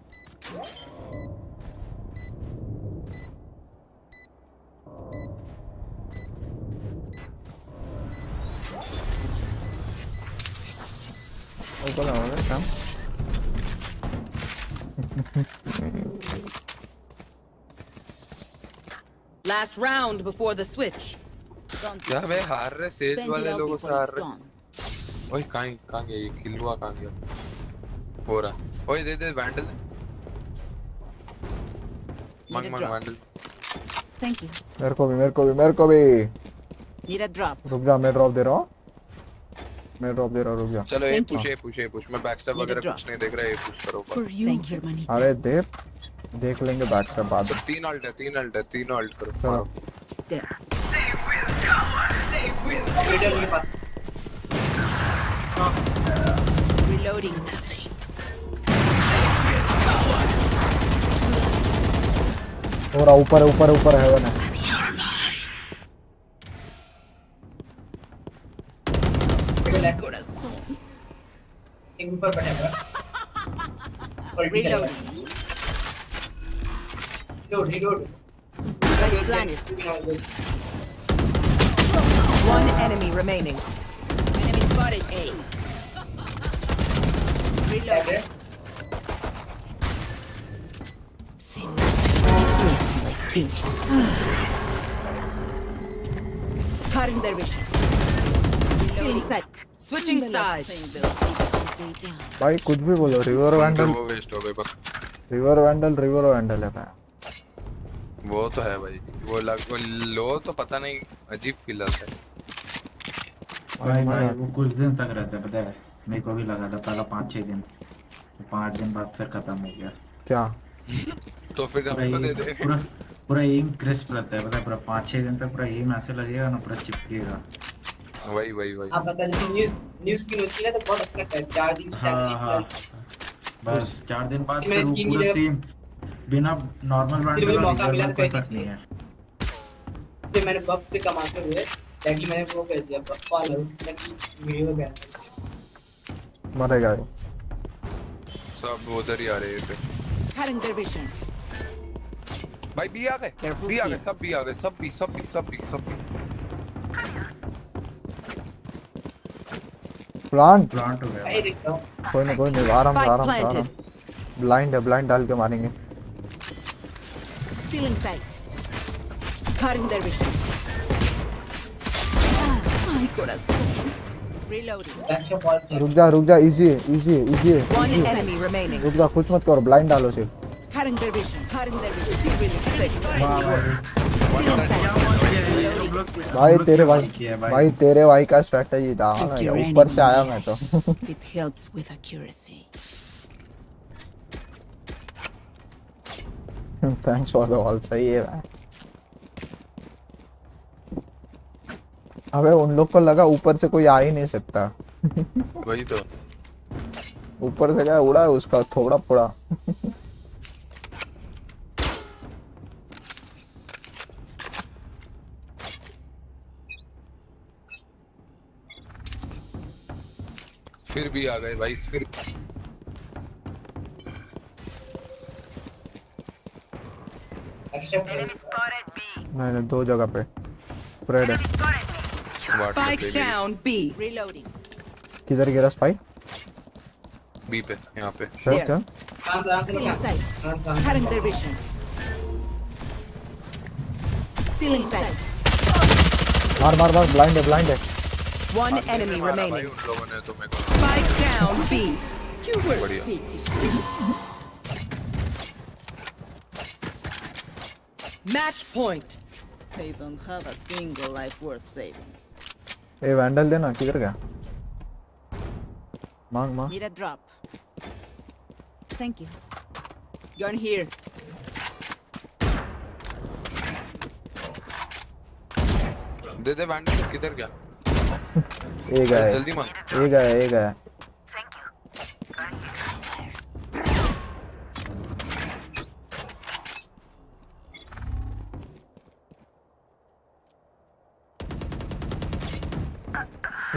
ऊपर आओ रे काम Last round before the switch. क्या मैं हार रहे सेज वाले लोगों से हार रहे ओए कहाँ कहाँ गया ये किल हुआ कहाँ गया हो रहा ओए दे दे वैंडल मंग मांग मंग वैंडल थैंक यू मेरे को भी मेरे को भी मेरे को भी नीड अ ड्रॉप रुक जा मैं ड्रॉप दे रहा हूँ मैं ड्रॉप दे रहा हूँ रुक जा चलो ये you. पुश ये पुश ये पुश मैं बैक स्टेप वगैरह कुछ नहीं देख रहा ये पुश करो you. Thank you, अरे दे देख लेंगे बैक का बाद सब तीन अल्ट है तीन अल्ट है तीनों अल्ट करो चलो। मारो There. लीडर के पास Reloading. Nothing. रहा ऊपर है ऊपर है ऊपर है हेवन है la corazón. Tengo un palabra. Reload. Reload, reload. One enemy remaining. Enemy spotted A. Reload. Cutting their vision. Inside. Switching sides. भाई कुछ भी बोलो रिवर वैंडल वेस्ट हो गए बस। रिवर वैंडल रिवर वैंडल है भाई। वो तो है भाई। वो लग वो लो तो पता नहीं अजीब फील आता है। भाई भाई वो कुछ दिन तक रहता है पता है? मेरे को भी लगा था पहला पाँच छह दिन। तो पाँच दिन बाद फिर खत्म हो गया। क्या? तो फिर पूरा हमको दे दे। पूरा पूरा एम क्रिस्प रहता है पता है? पूरा पाँच छह दिन तक पूरा एम ऐसे लगेगा ना पूरा चिपकेगा। वही वही वही। आप बता जैसे न्यूज़ न्यूज़ की होती है तो बहुत अच्छा लगता है। चार दिन हाँ हाँ बस चार दिन बाद फिर की पूरा सेम बिना नॉर्मल सिर्फ़ बैंड मौका मिला तो फ़र्क नहीं है। से मैंने बग से कमाते हुए ताकि मैंने वो कर दिया बग कॉलर ताकि वीडियो में बैन मरेगा सब उधर ही आ रहे हैं their vision. भाई बी आ गए। बी आ गए सब बी आ गए सब बी सब बी सब बी सब बी प्लांट प्लांट हो भाई देखता हूँ कोई नहीं कोई नहीं आराम से आराम से आराम ब्लाइंड है ब्लाइंड डाल के मारेंगे sight. Cutting their vision. Ay, corazón. Reloading. Back ball रुक जा रुक जा इजी है इजी है इजी है One है। enemy remaining. रुक जा कुछ मत करो ब्लाइंड डालो सिर्फ़ Cutting their vision. Cutting their vision. भाई तेरे भाई भाई। भाई तेरे भाई का स्ट्रेटजी था ऊपर से आया मैं तो। It helps with accuracy. Thanks for the all सही है भाई। अबे उन लोग को लगा ऊपर से कोई आ ही नहीं सकता। वही तो। ऊपर से क्या उड़ा है उसका थोड़ा फोड़ा फिर भी आ गए भाई फिर नहीं नहीं दो जगह पे स्प्रेड है. किधर गिरा स्पाइक बी पे यहाँ पे in sight. Cutting their vision. Still sight. मार मार मार ब्लाइंड है ब्लाइंड है One मारने enemy ने मारा भाई remaining. उन लोगों ने तो मेरे को Spike down B. You were बढ़िया Match point. They don't have a single life worth saving. A vandal देना किधर गया मांग मांग Need a drop. Thank you. Gun here. They they band किधर गया ए गया है जल्दी मांग ए है ए है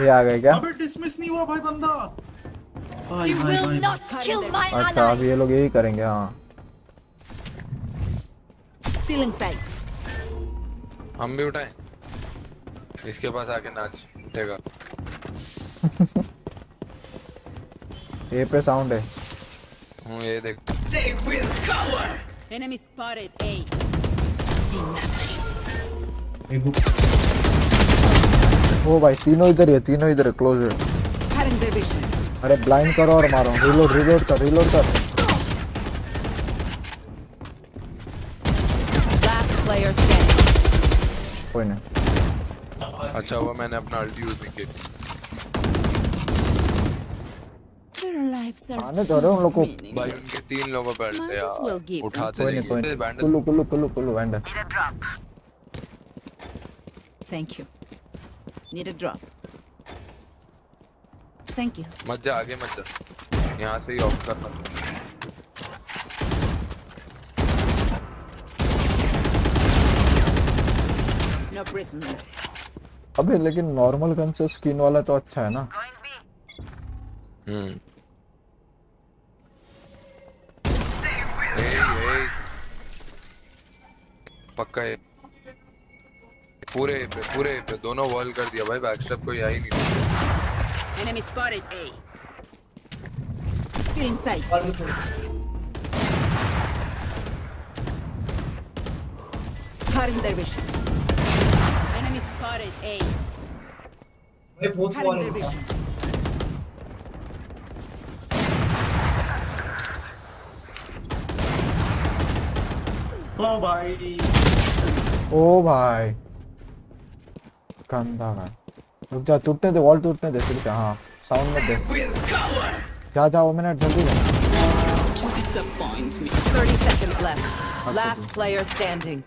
ये आ गए क्या? अबे डिसमिस नहीं हुआ भाई बंदा। भाई भाई भाई अच्छा अब ये लोग यही करेंगे हाँ. हम भी उठाएँ। इसके पास आके नाच। कुत्तेगा ये पे साउंड है। हूँ ये देख। They will cover. Enemy spotted. A. ओ भाई तीनों इधर है तीनों इधर है क्लोज है। अरे ब्लाइंड करो और मारो रिलोड रिलोड कर रिलोड कर। कोई नहीं। अच्छा हुआ मैंने अपना अल्टी यूज़ नहीं किया। आने तो रहे उन लोग को। भाई उनके तीन लोगों पे अल्टे यार उठाते कोई नहीं कोई कुल्लू कुल्लू कुल्लू Kullu Vandal Thank you. Need a drop. Thank you. मत जा आगे मत जा। यहाँ से ही ऑफ़ करना No prisoners. अबे लेकिन नॉर्मल गन से स्किन वाला तो अच्छा है ना हम्म ए ए पक्का है पूरे पे पूरे पे दोनों वॉल कर दिया भाई बैकस्टेप कोई आ ही नहीं. Still in sight. Cutting their vision. Enemy spotted A. भाई बहुत Cutting their है vision. ओ भाई ओ भाई गंदा रुक जा टूटने दे वॉल टूटने दे फिर हाँ साउंड मत दे जा जा वो मिनट जल्दी जा You disappoint me. 30 seconds left. Last player standing.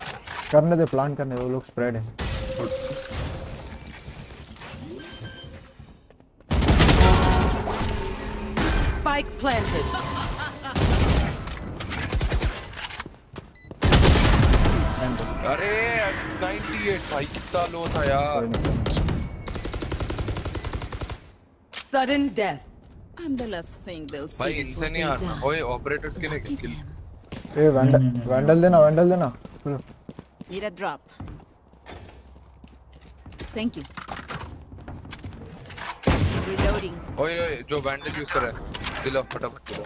करने दे प्लान करने दे वो लोग स्प्रेड है Spike planted. अरे 98 भाई कितना लो था यार Sudden death. I'm the last thing they'll भाई see इनसे before नहीं they हारना die. ओए ऑपरेटर्स के लिए किल ए वैंडल वैंडल देना वैंडल देना चलो Need a drop. Thank you. Reloading. ओए ओए जो बैंडेज यूज़ कर रहा है दिलो फटाफट दिलो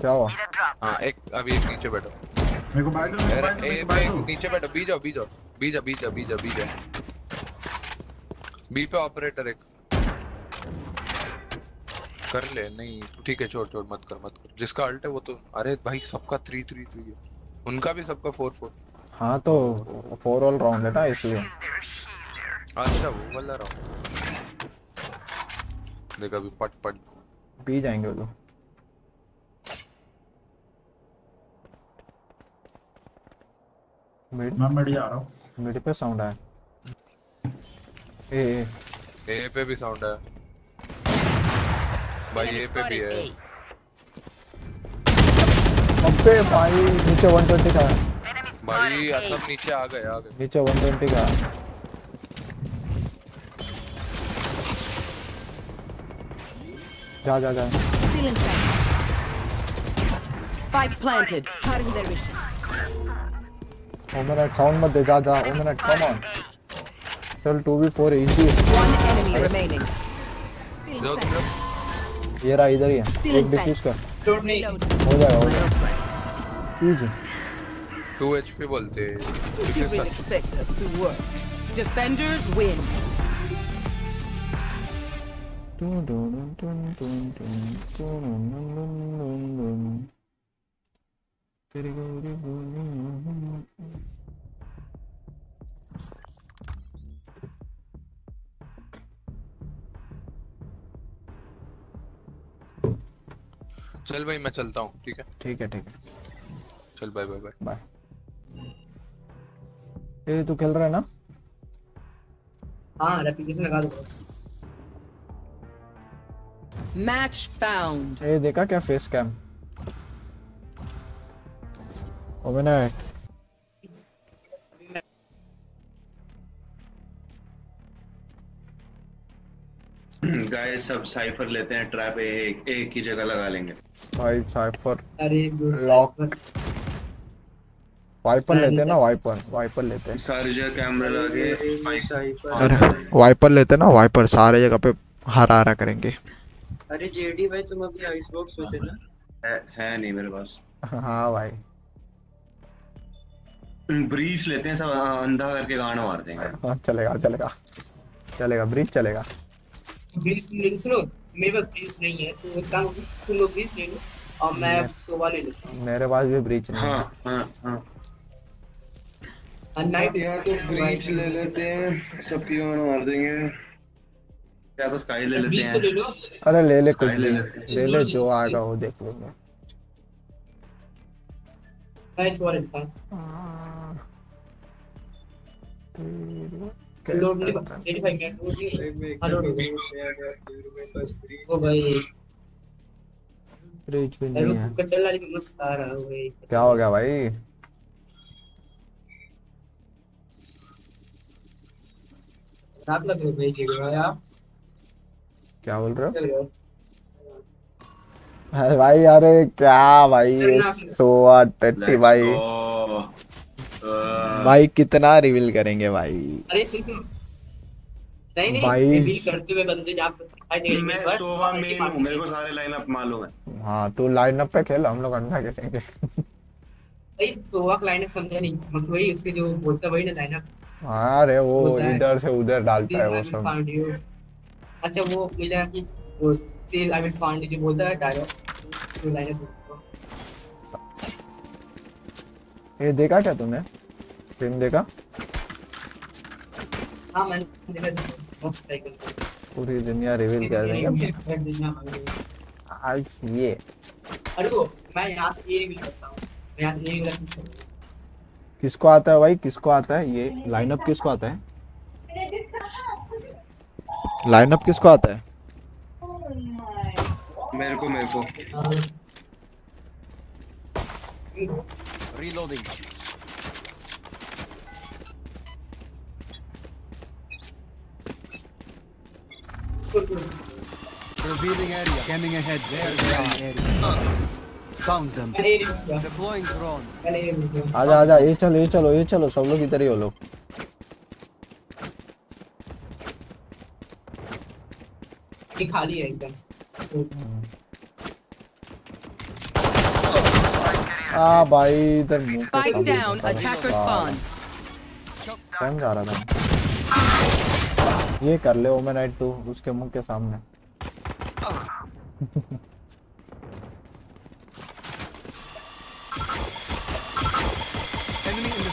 क्या हुआ? हाँ एक अभी एक नीचे बैठो। मेरे को बाय दो मेरे को अरे बाय दो। नीचे बैठो बी जाओ बी जाओ। बी जा बी जा बी जा बी जा। बी पे ऑपरेटर एक। कर ले नहीं ठीक है छोड़ छोड़ मत कर मत कर। जिसका अल्ट है वो तो अरे भाई सबका 3 3 3 है। उनका भी सबका 4 4 हाँ तो फोर ऑल राउंड है ना इसलिए। अच्छा वो वाला राउंड देख अभी पट पट। पी जाएँगे वो लोग। मिड मैं मिड जा रहा हूँ। मिड पे साउंड आया। ए ए। ए पे भी साउंड है। भाई ए पे भी है। अबे भाई नीचे 120 का भाई सब नीचे आ गए आ गए नीचे 120 का जा जा जा Spike planted. Cutting their vision. Sound मत दे जा जा ओ मिनट कम ऑन चल 2v4 easy One enemy remaining. ये रहा इधर ही है एक. डिफ्यूज कर Don't need. हो जाएगा हो जाएगा इजी 2 एचपी बोलते हैं You डिफेंस चल भाई मैं चलता हूँ ठीक है? ठीक है ठीक है। चल बाय बाय बाय बाय ए तू खेल रहा है ना? हाँ रेप्लिकेशन लगा दो Match found. ए देखा क्या फेस कैम ओ गाइस सब साइफर लेते हैं ट्रैप एक एक ही जगह लगा लेंगे। भाई साइफर अरे लॉक वाइपर लेते हैं ना वाइपर वाइपर लेते हैं। सारी जगह कैमरा लगे अरे वाइपर लेते हैं ना वाइपर सारे जगह पे हरा हरा करेंगे। अरे जेडी भाई तुम अभी आइस बॉक्स थे ना? है, है नहीं मेरे पास। हाँ भाई। ब्रीच लेते हैं सब अंधा करके गाना मार देंगे हाँ चलेगा चलेगा। चलेगा ब्रिज चलेगा। ब्रीज ले सुनो मेरे पास ब्रीज नहीं है तो एक काम करो, तुम लोग ब्रीज ले लो और मैं सोवा ले लेता हूँ। मेरे पास भी ब्रिज नहीं हाँ। हाँ हाँ नाइट यहाँ तो ब्रीच ले लेते हैं सबकी गाना मार देंगे। या तो स्काई ले लेते ले हैं। लो अरे ले ले कुछ ले। ले ले जो आएगा वो देख लेंगे। लोड नहीं जेडी भाई। ओ भी नहीं है। मस्त आ रहा है क्या हो गया भाई? रात लग रही है भाई आप? क्या बोल रहे हो? अरे भाई अरे क्या भाई ये सोआ टट्टी भाई। भाई कितना रिवील करेंगे भाई? अरे सुन सुन। नहीं नहीं भाई- रिवील करते हुए बंदे जहाँ मैं सोवा मेन पार्टी मेरे को सारे लाइनअप मालूम है। हाँ तू लाइन अप पे खेल हम लोग अंडा खेलेंगे। भाई सोवा का लाइन समझा नहीं। मतलब वही उसके जो बोलता वही ना लाइन अप हाँ अरे वो इधर से उधर डालता है वो सब। अच्छा वो मिला कि वो Sage I will found you जो बोलता है डायलॉग्स जो लाइन अप ये देखा क्या तूने? फ़िल्म देखा? हाँ मैंने देखा टाइगर पूरी दुनिया रिवील कर देंगे आज ये। अरे वो मैं यहाँ से ये रिवील करता हूँ। यहाँ से यही वाला सिस्टम किसको आता है भाई? किसको आता है? ये लाइनअप किसको आता है? लाइनअप किसको आता है? मेरे को मेरे को। Reloading reloading area coming ahead there is an area आजा आजा ये चलो ये चलो ये चलो सब लोग इधर ही हो लोग ये खाली है एकदम आ भाई इधर. सारा Attacker बाल। spawn. कौन जा रहा था ये कर ले ओमेनाइट तू उसके मुँह के सामने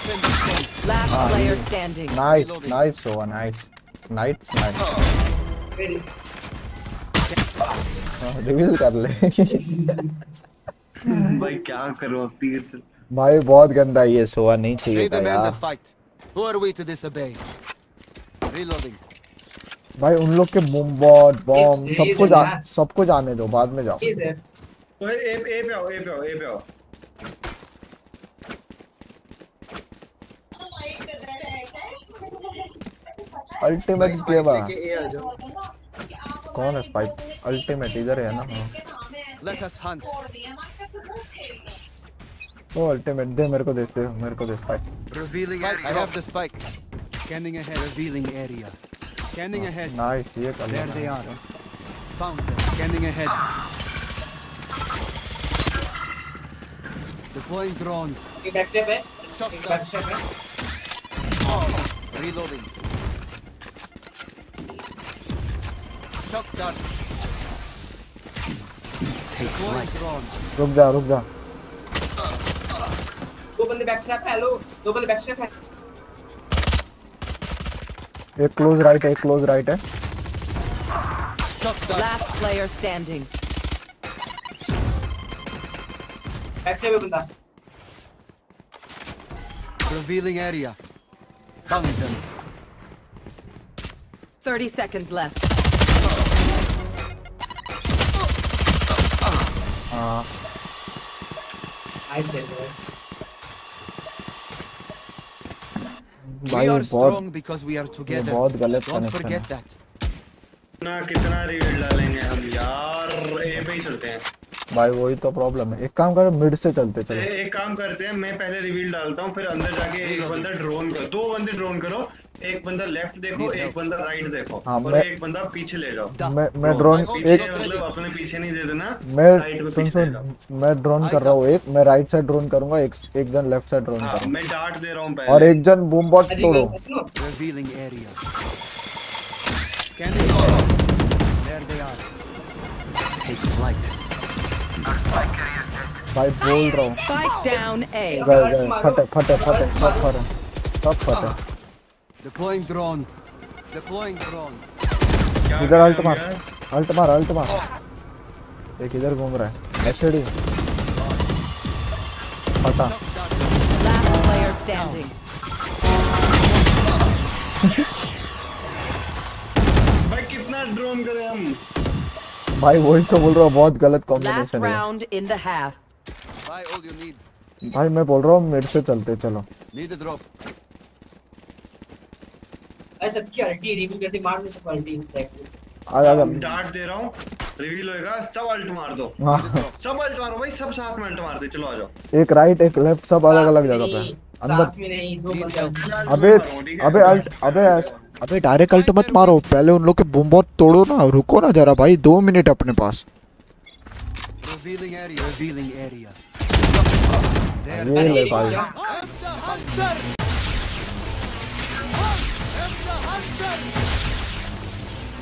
fence. zone. Last Ah, player standing. Nice nice Sova nice nice nice reveal कर ले। भाई क्या करो अब तीर से? भाई बहुत गंदा ये सोवा नहीं चाहिए था यार. Who are we to disobey? Reloading. भाई उन लोग के बॉम्ब बॉम्ब सबको जा सबको जाने दो बाद में जाओ। ये है ओए ए ए पे आओ ए पे आओ ए पे आओ। अल्टीमेट के बा आ जाओ। कौन है स्पाइक अल्टीमेट इधर है ना हाँ Let us hunt. वो अल्टीमेट दे मेरे को दे दे मेरे को दे spike area. I have the spike. Scanning ahead. Revealing area. Scanning ahead. Nice ये कर they are. Found them. Scanning ahead. Deploying drone. ये बैक स्टेप है down. बैक स्टेप है Reloading. Shock dart. Take flight. Drone. रुक जा रुक जा दो बंदे बैक स्टेप है लो दो बंदे बैक स्टेप है एक क्लोज राइट है एक क्लोज राइट है Shock dart. Last player standing. Back step है बंदा Revealing area. Found them. 30 seconds left. हाँ नाइस है भाई we are बहुत strong because we are together. बहुत गलत Don't forget है। that. कितना कितना रिवील डालेंगे हम यार? ए पे ही चलते हैं। भाई वही तो प्रॉब्लम है। एक काम करो मिड से चलते ए, चलो एक काम करते हैं मैं पहले रिवील डालता हूँ फिर अंदर जाके एक बंदा ड्रोन करो दो बंदे ड्रोन करो एक बंदा लेफ़्ट देखो एक बंदा राइट देखो हाँ, और मैं- एक बंदा पीछे ले जाओ। मैं मैं ड्रोन एक मतलब अपने पीछे नहीं दे देना मैं सुन सुन मैं ड्रोन कर रहा हूँ एक मैं राइट साइड ड्रोन करूँगा एक एक जन लेफ़्ट साइड ड्रोन हाँ, करूँगा मैं डार्ट दे रहा हूँ और एक जन बूम बॉट तोड़ो। सुनो। Revealing area. Scanning ahead. There they are. भाई बोल रहा हूँ। फटे फटे फटे सब फटे सब फटे। Deploying drone. Deploying drone. इधर अल्ट मार अल्ट मार अल्ट मार एक इधर घूम रहा है एसडी standing. भाई कितना ड्रोन करें हम भाई वही तो बोल रहा हूँ बहुत गलत कॉम्बिनेशन है need. भाई मैं बोल रहा हूँ मिड से चलते चलो Need a अरे सबकी अल्टी रिव्यू करते मार दो सब अल्टी आ जा आ जा डार्ट दे रहा हूँ रिवील होएगा सब अल्ट मार दो। हाँ। सब अल्ट मारो भाई सब साथ में अल्ट मार दे चलो आ जाओ। एक राइट एक लेफ़्ट सब अलग अलग जगह पे। अंदर में नहीं दो बंदे अबे अबे अल्ट अबे अबे डायरेक्ट अल्ट मत मारो। पहले उन लोग के बूम बहुत तोड़ो ना रुको ना जरा भाई दो मिनट अपने पास। Revealing area. Revealing area. ये ले भाई।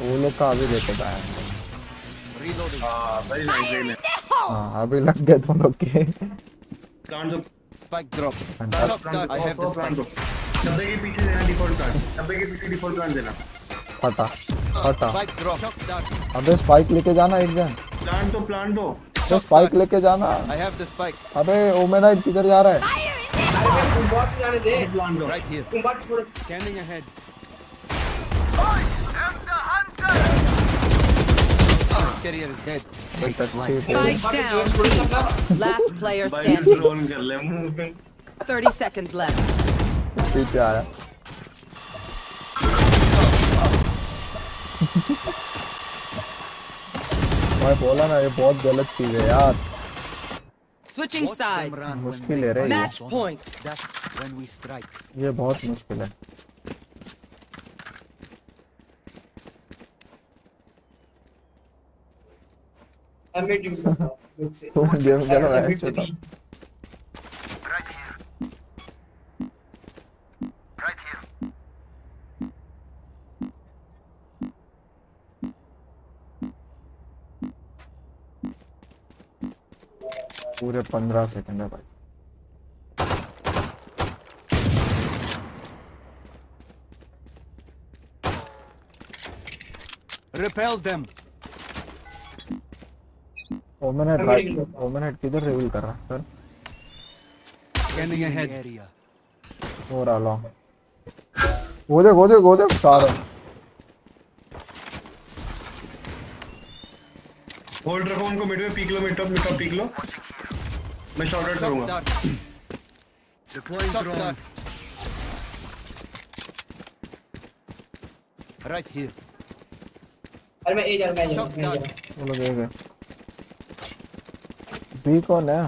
वो लोग का अभी देखो था Reloading. हाँ हाँ अभी लग गए तुम लोग के। दो. I have the प्लांट दो। spike. डब्बे के पीछे देना डिफ़ॉल्ट प्लांट डब्बे के पीछे डिफ़ॉल्ट प्लांट देना। फटा फटा. अबे स्पाइक लेके जाना एक जन। प्लांट दो प्लांट दो। तो स्पाइक लेके जाना। I have the spike. अबे ओमेनाइट किधर जा रहा है? अरे मैं कुंबाट जाने दे। Here. कुंबाट छोड़। Scanning ahead. Carrier is dead. Spike down. Last player standing. Drone कर ले मुंह पे 30 seconds left. पीछे आया मैं बोला ना ये बहुत गलत चीज है यार Switching sides. मुश्किल है रे ये Match point. That's ये बहुत मुश्किल है मैं ड्यू मुझसे तुम गेम खेलो ऐसे मैं फिर से खेलता भी पूरे पंद्रह सेकंड है भाई। Repel them. ओमेनाइट राइट ओमेनाइट किधर रिवील कर रहा है सर ahead. Area. हो रहा लो वो देख वो देख वो देख सारा। होल्ड रखो उनको मिड में पीक लो mid top mid top peek लो। मैं शॉट आउट करूँगा। Deploying drone. Right here. अरे मैं ए जा रहा मैं जा रहा मैं जा रहा वो लोग गए बी कौन है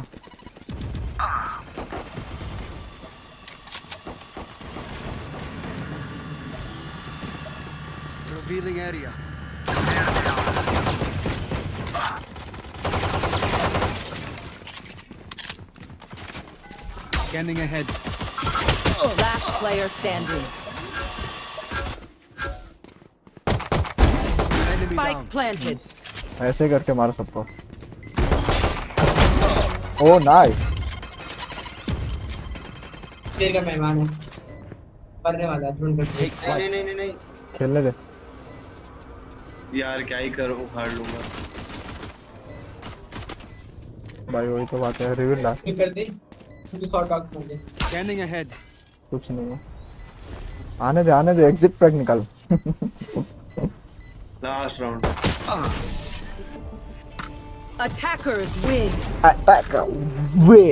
Revealing area. Scanning ahead. Last player standing. Enemy Spike down. planted. ऐसे करके मार सबको ओ नाइस शेर का मेहमान है। पढ़ने वाला है ढूंढ कर नहीं नहीं नहीं नहीं। खेलने दे। यार क्या ही करूँ? उखाड़ लूँगा। भाई वही तो बात है। रिवील ला। कर दे। तू शॉट आउट कर दे। Scanning ahead. कुछ नहीं है। आने दे आने दे। एग्जिट फ्रैग निकाल। Last round Attackers win. Attack वे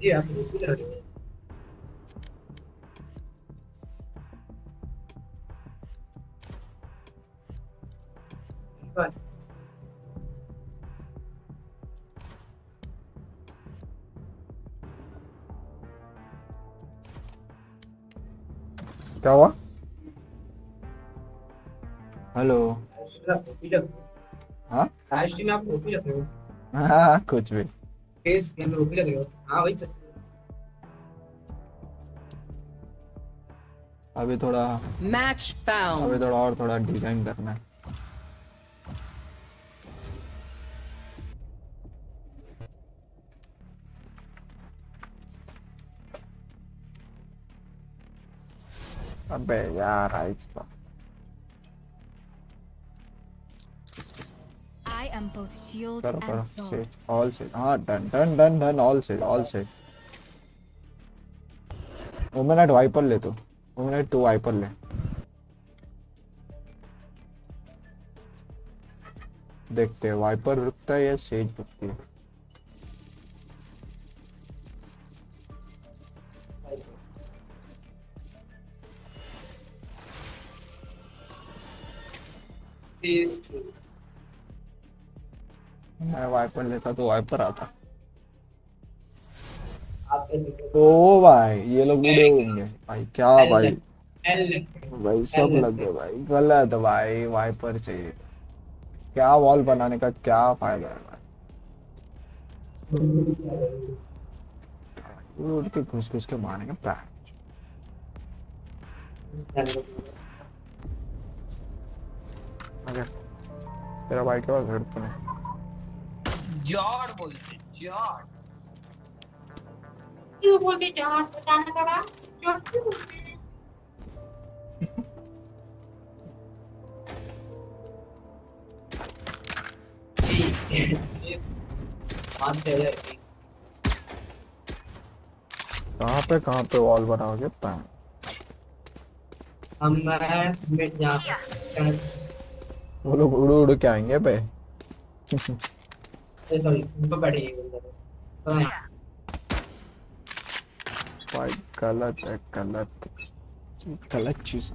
जी हाँ? आईएसटी में आप ओपी रख रहे हो। हाँ कुछ भी। फेस गेम में ओपी लग रहे हो। हाँ वही सच। अभी थोड़ा Match found. अभी थोड़ा और थोड़ा डिज़ाइन करना है। अबे यार आइस पर am both shield करो and करो sword. से ऑल से हाँ डन डन डन डन ऑल से ऑल से ओमेनाइट वाइपर ले तू। ओमेनाइट तू वाइपर ले। देखते हैं वाइपर रुकता है या सेज रुकती है? फेस मैं वाइपर लेता तो वाइपर आता। ओ भाई ये लोग उड़े होंगे भाई क्या भाई? भाई सब लग गए भाई। गलत भाई वाइपर चाहिए। क्या वॉल बनाने का क्या फ़ायदा है भाई? उड़ के घुस घुस के मारेंगे पैर। ओके तेरा भाई के पास हेडफोन है। जॉर्ड बोलते हैं, जॉर्ड क्यों बोलते जॉर्ड बताना पड़ा। जॉर्ड क्यों बोलते हैं? कहाँ पे कहाँ पे वॉल बनाओगे पैन हम मैं मिड यहाँ पे वो लोग उड़ उड़ के आएँगे पे सॉरी ऊपर बैठे हैं बंदे तो यहाँ भाई गलत है गलत गलत चीज़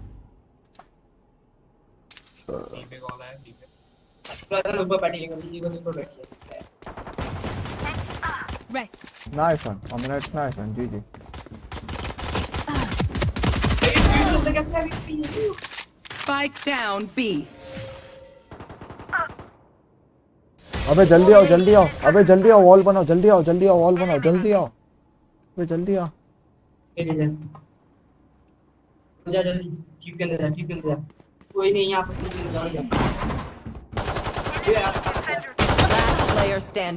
डी पे कॉल है डी पे ब्रदर ऊपर बैठी है डी को ऊपर बैठी है Rest. Nice one omelette nice one जी जी Spike down B. अबे जल्दी आओ जल्दी आओ। अबे जल्दी आओ वॉल बनाओ जल्दी आओ जल्दी आओ वॉल बनाओ जल्दी आओ। अबे जल्दी आओ। जा जल्दी। ठीक करने जा ठीक करने जा। कोई नहीं यहाँ पर जा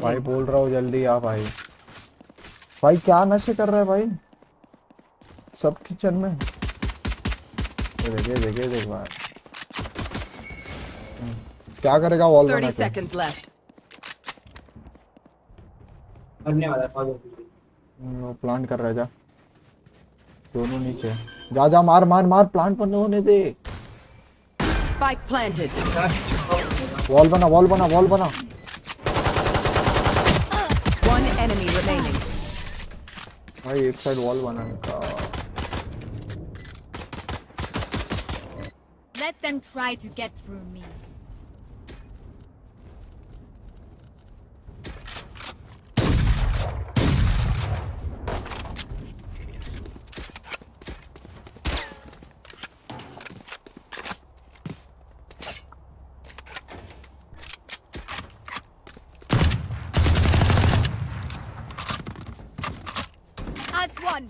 भाई बोल रहा हूँ जल्दी आ भाई। भाई क्या नशे कर रहा है भाई? सब किचन में। ये देख ये देख भाई। हम्म, क्या करेगा वॉल बना 30 के seconds वाला है हम्म, वो प्लांट कर रहा है जा दोनों नीचे जा जा मार मार मार प्लांट बंद होने दे Spike planted. वॉल बना वॉल बना वॉल बना One enemy remaining. भाई एक साइड वॉल बनाने का Let them try to get through me. As one.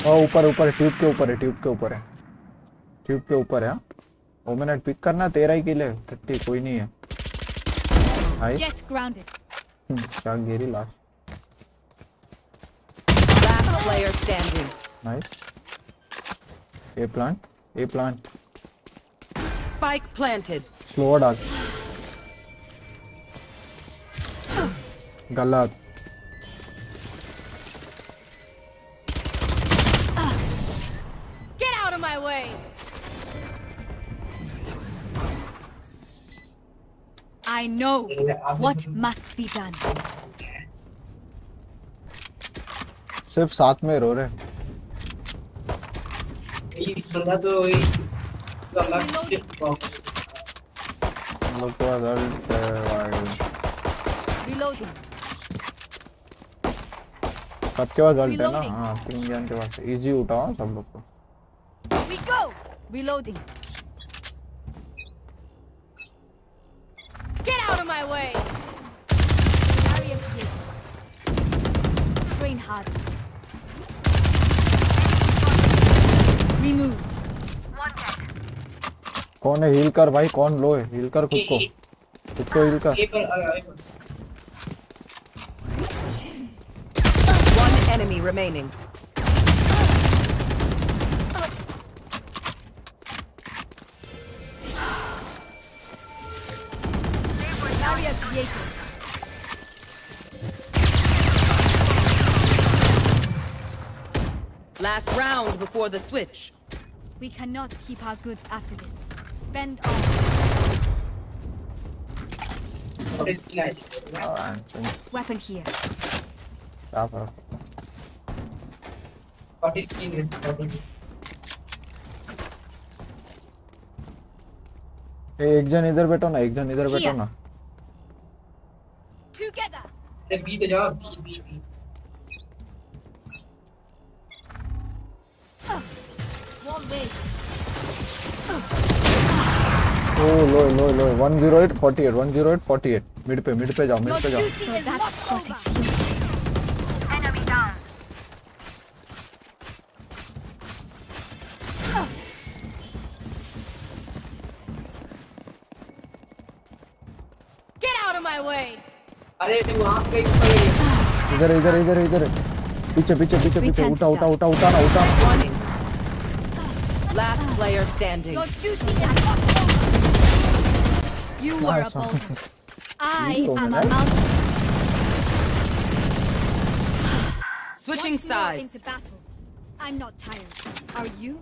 और ऊपर ऊपर ट्यूब के ऊपर है ट्यूब के ऊपर है। ट्यूब के ऊपर है वो मैंने पिक करना तेरा ही किल है टट्टी कोई नहीं है। भाई. हम्म, क्या गिरी last player standing. Nice A plant A plant Spike planted. Slow डाल गलत I know what must be done. सिर्फ़ साथ में रो रहे ये बंदा तो सिर्फ़ लोग को भाई सबके पास रिज़ल्ट है ना. हाँ तीन जन के पास इजी उठाओ सब लोग को We go. Reloading. Way. Barrier created. Train hard. Remove. कौन है हील कर भाई कौन लो है हील कर खुद को खुद को हील कर One enemy remaining. created. Last round before the switch. We cannot keep our goods after this. Spend all. और इसकी लाइट Weapon here. क्या फर्क और इसकी लाइट ए, एक जन इधर बैठो ना एक जन इधर बैठो ना Together. अरे बी तो जाओ बी बी बी. ओ लो लो लो 108 48 108 48 mid पे mid पे जाओ mid पे जाओ इधर इधर इधर इधर पीछे पीछे पीछे पीछे उठा उठा उठा उठा ना उठा Last player standing. Your juicy that You were a Nice. boulder. I You told am me a that. mountain. Switching Once more sides. into battle. I'm not tired. Are you?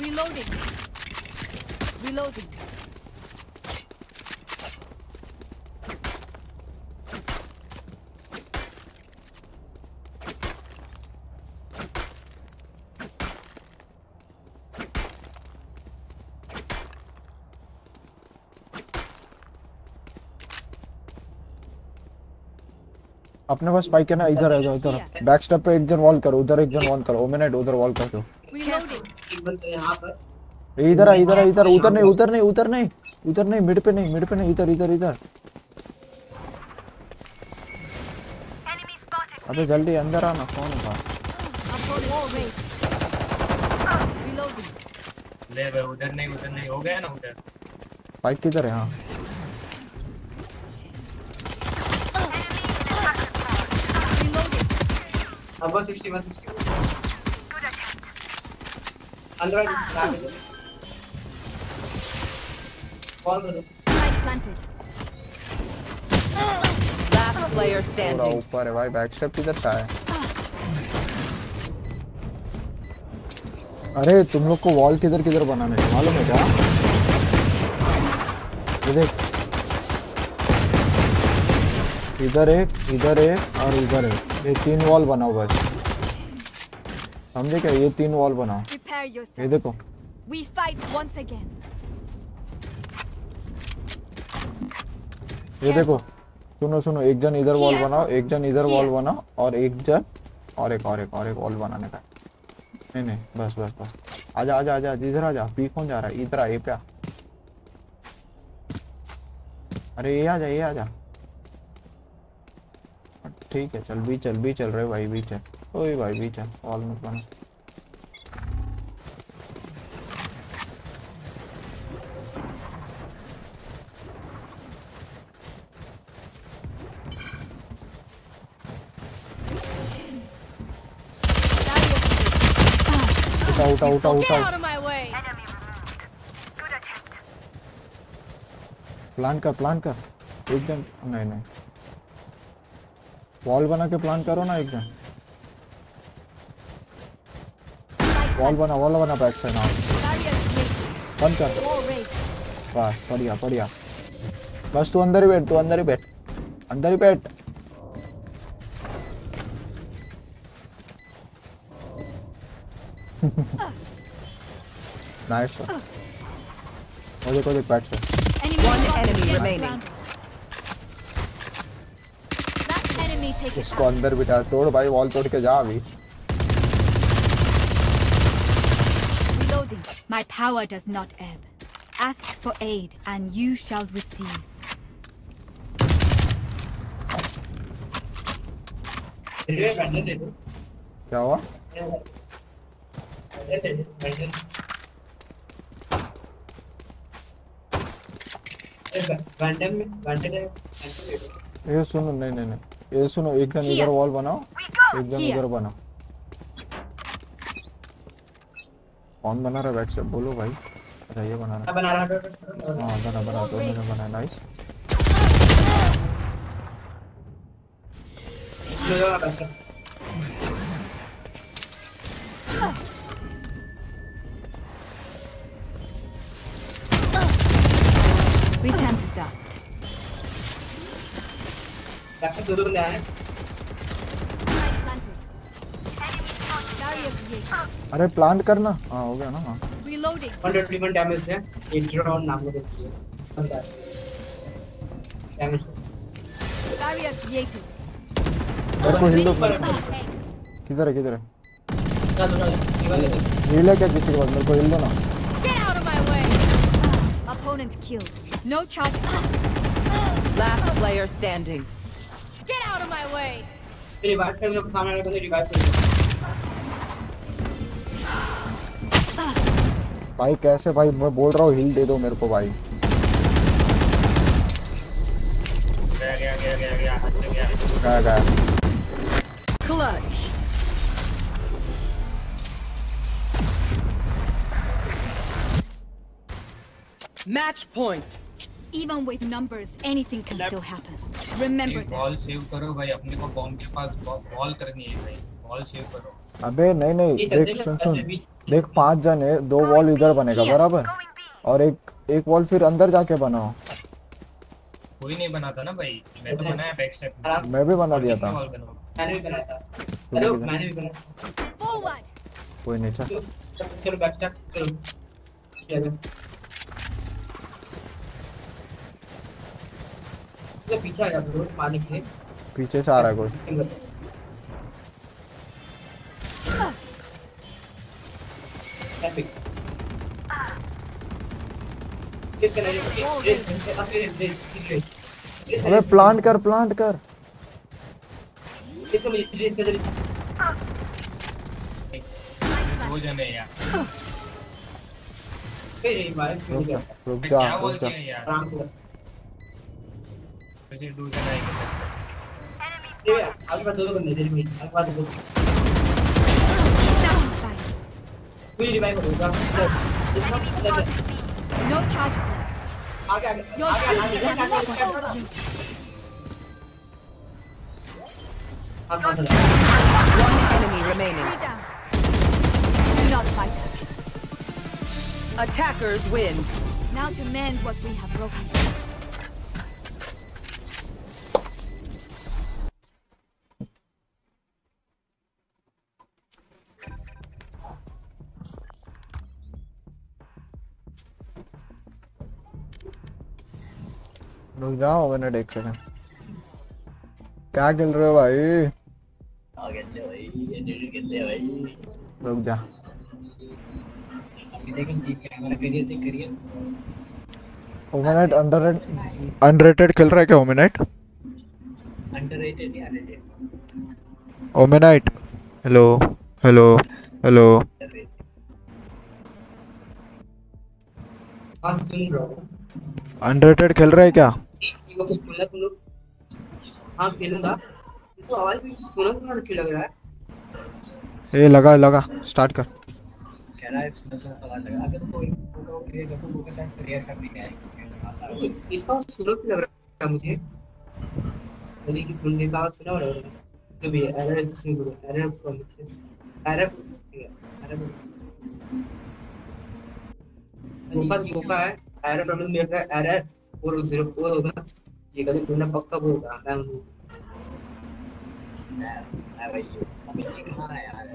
Reloading. Reloading. अपने पास spike है ना? इधर आ जाओ इधर। Back step पे एक जन wall करो उधर एक जन वॉल करो। ओमिनेट उधर वॉल कर दो। एक बंदा यहाँ पर। इधर आ इधर आ इधर उधर नहीं उधर नहीं उधर नहीं उधर नहीं मिड पे नहीं मिड पे नहीं इधर इधर इधर। अबे जल्दी अंदर आना कौन था Upon wall raised. Reloading. ले बे उधर नहीं उधर नहीं हो गया ना उधर? स्पाइक किधर है हाँ। अब 60 160 अंदर आ। कॉल कर दो ऊपर है भाई बैक स्टेप किधर का है? अरे तुम लोग को वॉल किधर किधर बनाने हैं? मालूम है क्या? देख। इधर एक इधर एक और इधर एक। ये तीन वॉल बनाओ बस। समझे क्या? ये तीन वॉल बनाओ। ये देखो। We fight once again. ये देखो सुनो सुनो एक जन इधर वॉल बनाओ एक जन इधर वॉल बनाओ और एक जन और एक और एक और एक वॉल बनाने का। नहीं नहीं बस बस बस। आजा आजा आजा इधर आजा पी कौन जा रहा है? इधर आ ये पे आ। अरे ये आजा ये आजा। ठीक है चल भी चल भी चल रहे भाई भी चल। ओए भाई भी चल वॉल मत बना। उठा उठा उठा. प्लान कर प्लान कर एक जन नहीं नहीं वॉल बना के प्लान करो ना एक जन वॉल बना वॉल बना बैक साइड हाँ बंद कर बस बढ़िया बढ़िया बस तू अंदर ही बैठ तू अंदर ही बैठ अंदर ही बैठ नाइस वो देखो देख बैठ से One enemy remaining. Last enemy taken उसको out. अंदर बिठा तोड़ भाई वॉल तोड़ के जा अभी Reloading. My power does not ebb. Ask for aid, and you shall receive. Railway vandal दे दो क्या हुआ है दो ये सुनो नहीं नहीं नहीं। ये सुनो एक जन इधर वॉल बनाओ एक जन इधर बनाओ। कौन बना रहा है बैक से बोलो भाई। अच्छा ये बना रहा मैं बना रहा हूँ हाँ बना बना दो मैंने बना नाइस जो जो बैक से दो दो बंदे आए हैं. अरे प्लांट करना हाँ हो गया ना हाँ Reloading. 121 डैमेज है ये ड्रोन नाम को देती है बंदा डैमेज. मेरे को हिल दो किधर है किधर है हिल है क्या किसी के पास मेरे को हिल दो ना. Opponent killed. No charges. Last player standing. Get out of my way. Revive कर लो सामने वाले बंदे रिवाइव कर लो भाई कैसे भाई मैं बोल रहा हूँ हिल दे दो मेरे को भाई गया गया गया गया गया हाथ से गया गया गया Clutch. Match point. Even with numbers, anything can still happen. Remember ball save करो भाई अपने को बॉम्ब के पास बॉल करनी है भाई बॉल सेव करो। अबे नहीं नहीं देख सुन सुन। देख पाँच जन है दो वॉल इधर बनेगा बराबर? और एक एक वॉल फिर अंदर जाके बनाओ। कोई नहीं बनाता ना भाई मैं तो बनाया बैक स्टेप मैं। भी बना दिया था। मैंने भी बनाया था। अरे मैंने भी बनाया Forward. कोई नहीं चल। चलो चलो बैक स्टेप चलो चलो ये पीछे आ जा ब्रो पानी के। पीछे से आ रहा है कोई। एपिक अब प्लांट कर प्लांट कर। इसको जल्दी जने यार। रुक जा रुक जा जा किया यार आराम से वैसे दो जने आएँगे ये आगे बाद दो दो बंदे तेरे में आगे बाद दो Satisfied. पूरी रिवाइव हो जाएगा No charges left. आगे आगे Your आगे duty आगे has आगे not आगे been आगे One enemy remaining. Three down. Do not fight us. Attackers win. Now to mend what we have broken. रुक जाओ मिनट एक सेकंड क्या खेल रहे हो भाई? ले भाई ले भाई रुक जा। अभी देखें जीत करियर देख करियर ओमेनाइट अंडर अनरेटेड खेल रहा है क्या underrated underrated hello hello hello unrated खेल रहा है क्या? ये कुछ बोला तुम लोग हाँ खेलूँगा। इसको आवाज़ भी सुनो तुम्हारा क्यों लग रहा है। ये लगा लगा स्टार्ट कर। कह रहा है सुनो सुनो सवाल लगा। अगर कोई होगा वो क्रिएट करता वो कैसा क्रिएट सब नहीं है इसका सुनो क्यों लग रहा है मुझे। बोली कि तुमने का आवाज़ सुना होगा जो भी है एरर जिसमें बोलो एरर प्रोमिसेस एरर एरर धोखा धोखा है एरर प्रॉब्लम मेरे का एरर 404 होगा। ये गलती तुमने पक्का बोला मैं हूँ मैं भाई अभी ये कहाँ है यार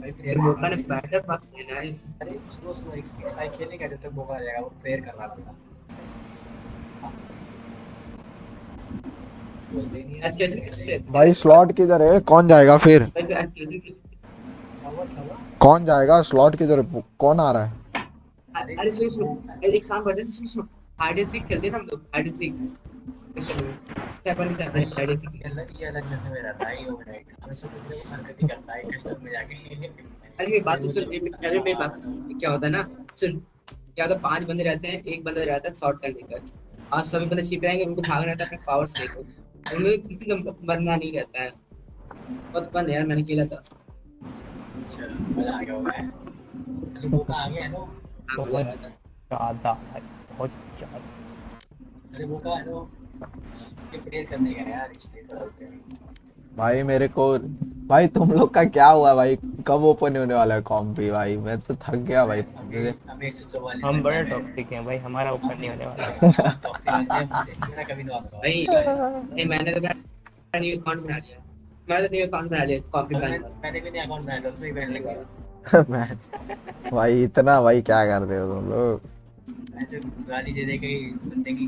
भाई फिर मौका ने बैटर पास लेना है इस अरे स्लो स्लो एक्स फाइव खेलेगा जब तक आ जाएगा वो प्रेयर कर रहा भाई स्लॉट किधर है? कौन जाएगा फिर? कौन जाएगा? स्लॉट किधर कौन आ रहा है? अरे सुनो सुनो. एक काम करते हैं सुनो. हाइड एंड सीक खेलते हैं ना हम लोग हाइड एंड सीक क्या है है ही है तो तो होता है ना सुन। क्या होता है पाँच बंदे रहते हैं एक बंदा रहता है शॉर्ट कर लेकर आप सभी बंदे छिप रहेंगे उनको भागना रहता है अपने पावर्स लेकर उनमें किसी का मरना नहीं रहता है। बहुत फन है यार मैंने खेला था। अच्छा मज़ा आ गया होगा। वो आ गया है ना? हाँ, मज़ा आ रहा था। बहुत अरे वो का प्रेयर करने का यार इसलिए थोड़ा भाई मेरे को भाई तुम लोग का क्या हुआ भाई? कब ओपन होने वाला है कॉम्पी भाई? मैं तो थक गया भाई। हमें बड़े टॉक्सिक हैं भाई हमारा ऊपर नहीं होने वाला। भाई नहीं मैंने तो मेरा न्यू अकाउंट बना लिया। मैंने तो न्यू अकाउंट बना लिया मैंने भी नहीं अकाउंट बनाया था उसमें बैठ लगा भाई इतना भाई क्या करते हो तुम लोग? मैं गाली दे दे के बंदे की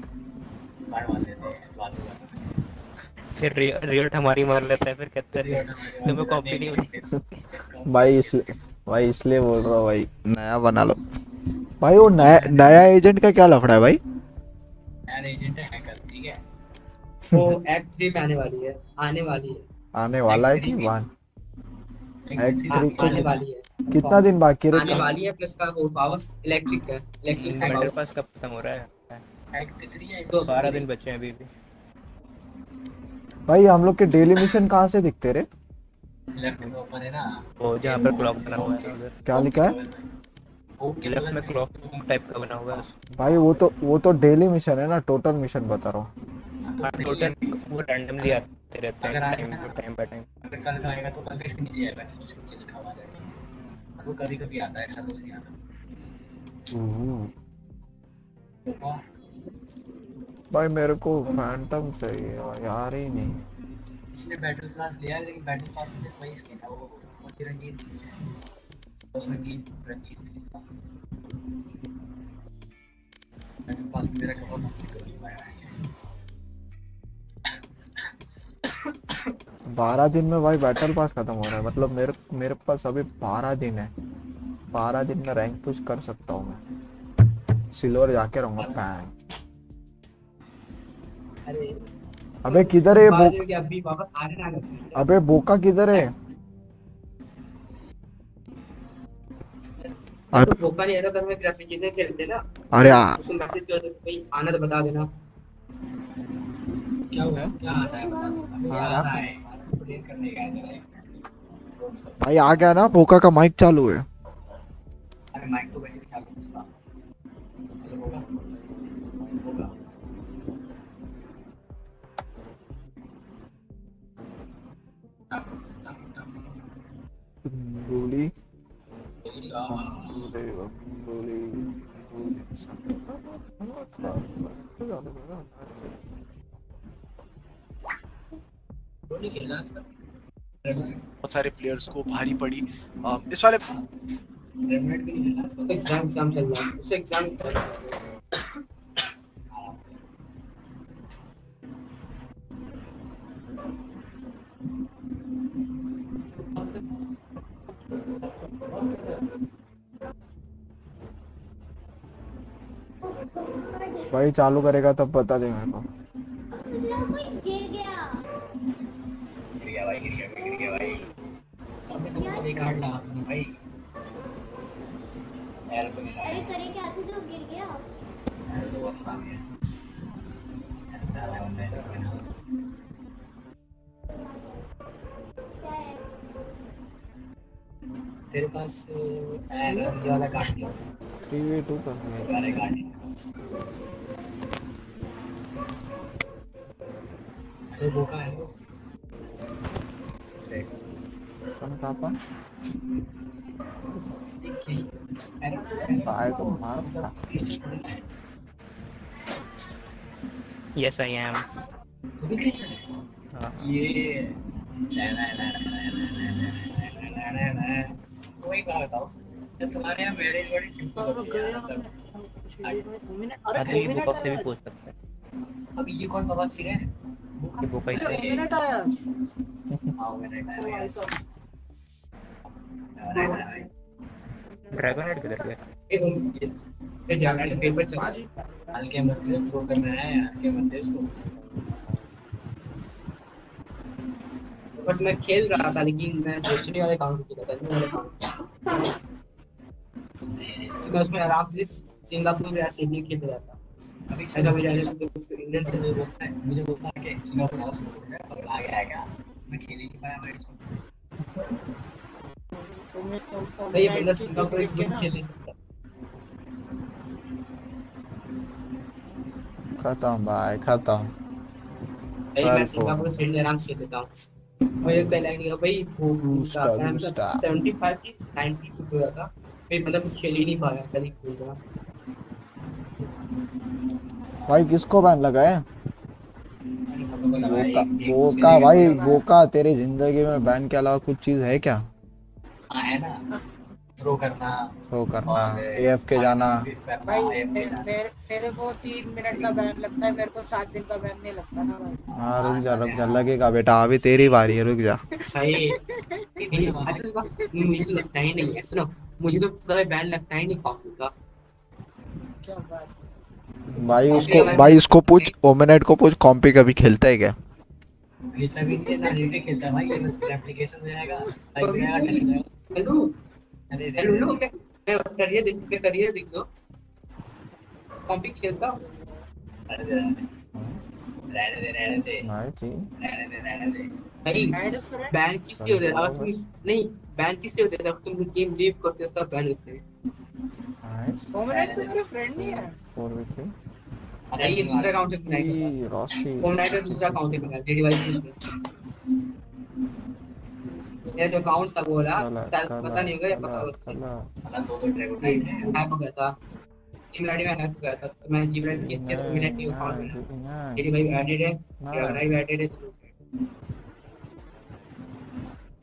मार मार देते हैं फालतू बातों से फिर रियल हमारी मार लेता है फिर कहते हैं तुम्हें कॉपी नहीं होती। भाई इसलिए भाई इसलिए बोल रहा हूँ भाई नया बना लो। भाई वो नया नया एजेंट का क्या लफड़ा है भाई? यार एजेंट है हैकर ठीक है? वो एक्ट थ्री में आने वाली है आने वाली है। आने वाला है कि वन? हैक आ- आने वाली है। कितना दिन बाकी है? आने वाली है प्लस का वो पावर इलेक्ट्रिक है। इलेक्ट्रिक का बैटल पास कब खत्म हो रहा है? हैक 3 है तो बारह दिन बचे हैं अभी भी। भाई हम लोग के डेली मिशन कहाँ से दिखते रे? लेफ़्ट में ओपन है ना। वो जहाँ पर क्लॉक बना हुआ है उधर। क्या लिखा है? लेफ़्ट में क्लॉक टाइप का बना हुआ है। भाई वो तो वो तो डेली मिशन है ना टोटल मिशन बता रहा हूँ। हाँ टोटल वो रैंडमली आते रहते हैं time to time by time अगर कल आएगा तो कल इसके नीचे आएगा जिसके नीचे लिखा हुआ जाएगा वो कभी कभी आता है हर रोज नहीं आता। भाई मेरे को फैंटम चाहिए यार ही नहीं। इसने बैटल पास लिया है, लेकिन बैटल पास में वही स्किन है वो वो की रंगीन उस रंगीन रंगीन स्किन बैटल पास तो मेरा कवर कंप्लीट बारह दिन में भाई बैटल पास खत्म हो रहा है। मतलब मेरे मेरे पास अभी बारह दिन है। बारह दिन में रैंक पुश कर सकता हूँ मैं। सिल्वर जाके रहूँगा पैंग अबे किधर है बो अबे बोका किधर है? हाँ, तो मौका नहीं आ रहा था मैं ग्राफिक चीज़ें खेलते ना। अरे आ- उसको मैसेज कर दो भाई आना तो बता देना। क्या हुआ? क्या आता है? बता दो। हाँ, आ। रहा है। भाई आ गया ना? बोका का माइक चालू है। अरे माइक तो वैसे भी चालू है उसका। गोली गोली बहुत सारे प्लेयर्स को भारी पड़ी। इस वाले एग्ज़ाम एग्ज़ाम चल रहा है। उसे एग्ज़ाम भाई चालू करेगा तब बता दे मेरे को। गिर गया भाई गिर गया भाई गिर गया भाई सामने से नहीं काट रहा आपने भाई यार तो नहीं अरे करे क्या तू जो गिर गया तो बहुत खराब है यार साला बंदा है कोई ना तेरे पास है ना ये वाला काट दिया थ्री वे टू करना है। वाले काट दिया अरे वो का है वो? Tangkapan? Yes, I am. Uh, yeah. वही बात बताओ तुम्हारे यहाँ मैरिज बड़ी सिंपल होती है सब अरे विपक्ष से भी पूछ सकते हैं अब ये कौन बाबा सी रहे हैं ये बुक ही से मिनट आया। आओ मिनट आया ड्रैगन हेड किधर गया ये जाना है पेपर चल। हल्के मत थ्रो करना है हल्के मत इसको बस मैं खेल रहा था लेकिन मैं डेस्टिनी वाले काउंट किया था नहीं वाले काउंट मैं उसमें आराम से सिंगापुर या सिडनी खेल रहा था। अभी सिंगापुर जाने से तो उसको इंग्लैंड से मुझे बोलता है मुझे बोलता है कि सिंगापुर आवाज़ वाला सपोर्ट है और आगे आएगा मैं खेल ही नहीं पाया मैं इसको भाई ये बंदा सिंगापुर एक गेम खेल नहीं सकता खत्म भाई खत्म। भाई मैं सिंगापुर से इंडिया आराम से लेता हूँ। और ये पहला इंडिया भाई वो इसका टाइम booster. 75 की 90 कुछ हो रहा था भाई मतलब खेल ही नहीं पाया ही खेल रहा। भाई किसको बैन लगा है बोका बोका भाई बोका तेरी ज़िंदगी में बैन के अलावा कुछ चीज़ है क्या? हाँ है ना थ्रो करना। थ्रो करना एएफ के जाना। भाई मेरे मेरे को तीन मिनट का बैन लगता है मेरे को सात दिन का बैन नहीं लगता ना भाई। हाँ रुक जा रुक जा लगेगा बेटा अभी तेरी बारी है रुक जा। अच्छा मुझे तो लगता ही नहीं है सुनो मुझे तो कभी बैन लगता ही नहीं कॉपी का। क्या बात भाई उसको भाई। इसको पूछ ओमेनेट को पूछ कॉम्पी कभी खेलता है क्या? खेलता भी नहीं है ना रीडे खेलता है भाई ये बस एप्लीकेशन में आएगा लाइव में आएगा हेलो अरे हेलो लो मैं मैं करियर देख कॉम्पी खेलता हूँ। अरे रे रहने दे रहने दे रहने दे रहने दे नहीं. बैन किस लिए होता है अगर तुम नहीं बैन किस लिए होता है अगर तुम गेम लीव करते हो तब बैन होते हैं। Covenant तो मेरा फ्रेंड नहीं है। 4v3 नहीं ये दूसरा अकाउंट है कोनाइट रॉसी कोनाइट का दूसरा अकाउंट है मेरा जेडी वाई मेरा जो अकाउंट था वाला शायद पता नहीं होगा या पता होगा। कला। दो दो ड्रैगन नाइट है। हैक हो गया था। जिम में हैक हो गया था। तो मैंने जिम चेंज किया तो मिनट नहीं अकाउंट में जेडी भाई एडेड है। मेरा राइड एडेड है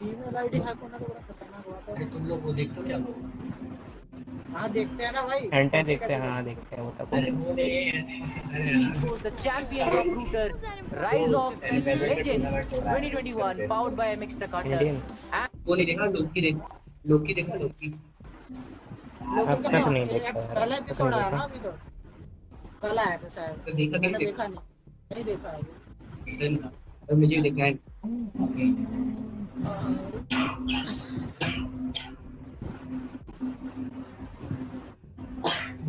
ईमेल आईडी हैक होना तो बड़ा खतरनाक हुआ था। तुम लोग वो देखते हो क्या? हाँ देखते हैं ना भाई। एंटर देखते हैं हाँ देखते हैं वो तब अरे वो नहीं The champion of Router, Rise of Legends 2021, powered by MX Takata. Indian वो नहीं देखा लोकी देख लोकी देखा लोकी लोगों अब का तक नहीं देखा है, पहला तक एपिसोड आया ना देखा। अभी तो। कल आया था शायद। तो देखा नहीं देखा नहीं। देखा अब मुझे देखना है।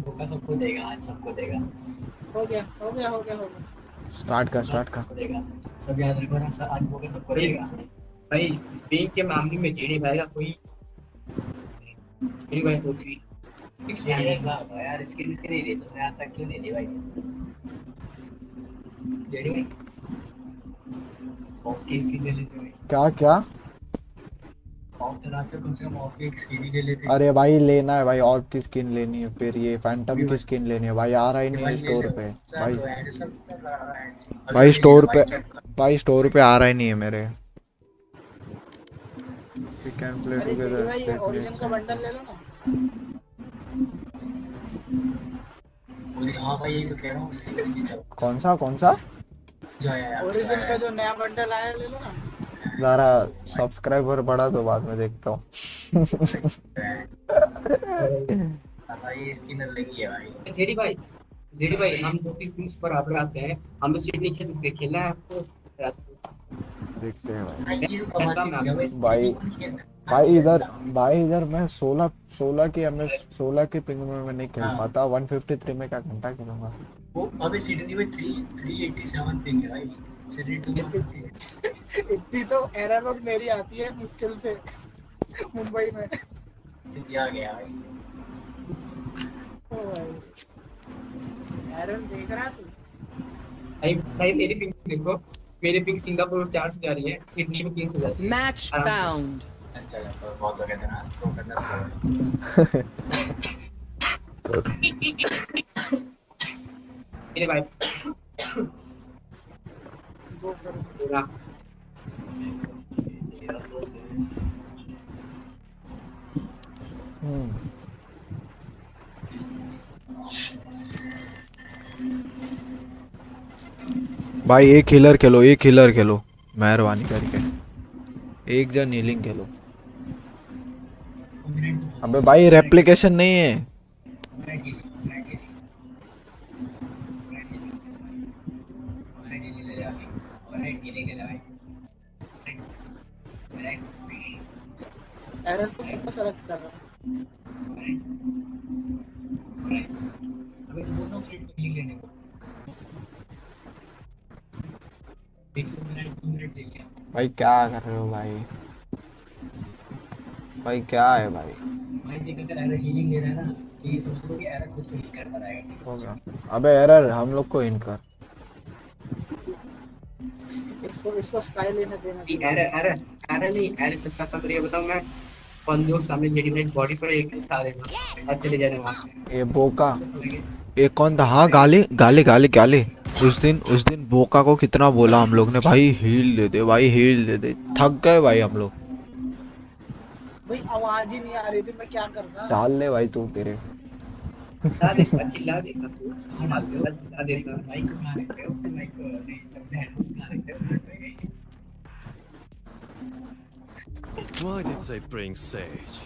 धोखा सबको देगा आज सबको देगा। हो गया हो गया हो गया हो गया। स्टार्ट कर स्टार्ट कर। देगा। सब याद रखो ना सब आज मौका सबको देगा। भाई पिंग के मामले में जेडी भाई का कोई जेडी भाई भी फिक्स यार स्किन इसके नहीं दी तुमने आज तक क्यों नहीं दी भाई? जेडी भाई। ऑफ़ की स्किन ले लेते भाई क्या क्या? अरे भाई लेना है भाई और की स्किन लेनी है फिर ये? फैंटम की स्किन लेनी है भाई? आ रहा ही नहीं है स्टोर पे। भाई भाई स्टोर पे भाई स्टोर पे आ रहा ही नहीं है मेरे। हाँ तो हूँ कौन सा कौन सा? जो ओरिजिन का जो नया बंडल आया ले लो ना। जरा सब्सक्राइबर बढ़ा तो बाद में देखता हूँ। भाई इसकी नल लगी भाई। जेडी भाई जेडी भाई हम दो तीन पर आप आते हैं। हम लोग सीट नहीं खेल सकते खेलना है आपको? देखते हैं भाई। भाई इधर भाई इधर मैं 16 16 की एमएस 16 की पिंग में मैं नहीं खेल हाँ। पाता 153 में क्या घंटा खेलूँगा? वो अबे सिडनी में 3 387 पिंग है भाई। सिडनी टू में इतनी तो एरर और मेरी आती है मुश्किल से मुंबई में। जितिया गया भाई एरर देख रहा तू? भाई भाई मेरी पिंग देखो। मेरी पिंग सिंगापुर चार सौ जा रही है सिडनी में तीन सौ जाती है। से। found. अच्छा तो बहुत हो गया था ना तो करना शुरू मेरे भाई। पूरा भाई, एक हिलर खेलो, एक हिलर खेलो। मेहरबानी करके। एक जन हीलिंग खेलो। अबे भाई रेप्लिकेशन नहीं है। एरर तो सबको सेलेक्ट कर रहा से बोल रहा हूँ क्रिट लेने को। देखिए मैंने 2 मिनट दे लिया भाई क्या कर रहे हो भाई? भाई क्या है भाई? भाई देख अगर एरर हीलिंग ले रहा है ना तो ये समझ लो कि एरर खुद को हील करता रहेगा। अबे एरर हम लोग को इनकर इसको इसको स्काई लेने देना एरर एरर एरर नहीं एरर सब तरीका बताऊँ मैं बंदे को सामने जेडी भाई बॉडी पर एक खा देगा और चले जाने वहाँ ये बोका। एक कौन था? हाँ गाली गाली गाली गाली। उस दिन उस दिन बोका को कितना बोला हम लोग ने? भाई हील दे दे भाई हील दे दे। थक गए भाई हम लोग। भाई आवाज़ ही नहीं आ रही थी मैं क्या करता डाल ले भाई तू तेरे। चिल्ला देता चिल्ला देता तू। में चिल्ला देता। माइक बना रहे हो माइक नहीं सब बना रहे हो Why did they bring Sage?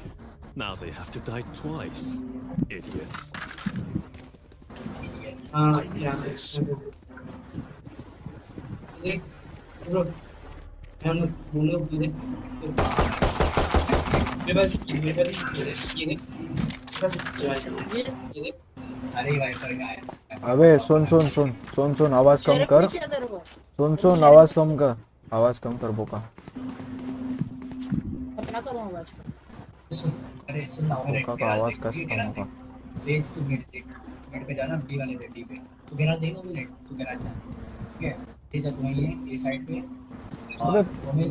Now they have to die twice. Idiots. हाँ I need क्या this. मेरे पास इसकी मेरे पास इसकी इसकी है? अबे सुन सुन सुन सुन सुन आवाज़ कम कर। सुन सुन आवाज़ कम कर। आवाज़ कम कर बोका। अपना करो आवाज़ अरे सुन ना और का आवाज़ कैसे कम होगा सेज तू मिड देख मिड पे जाना डी वाले दे डी पे तू गिरा देगा मिनट तू गिरा जा ठीक है? ये जब वही है ये साइड पे। अबे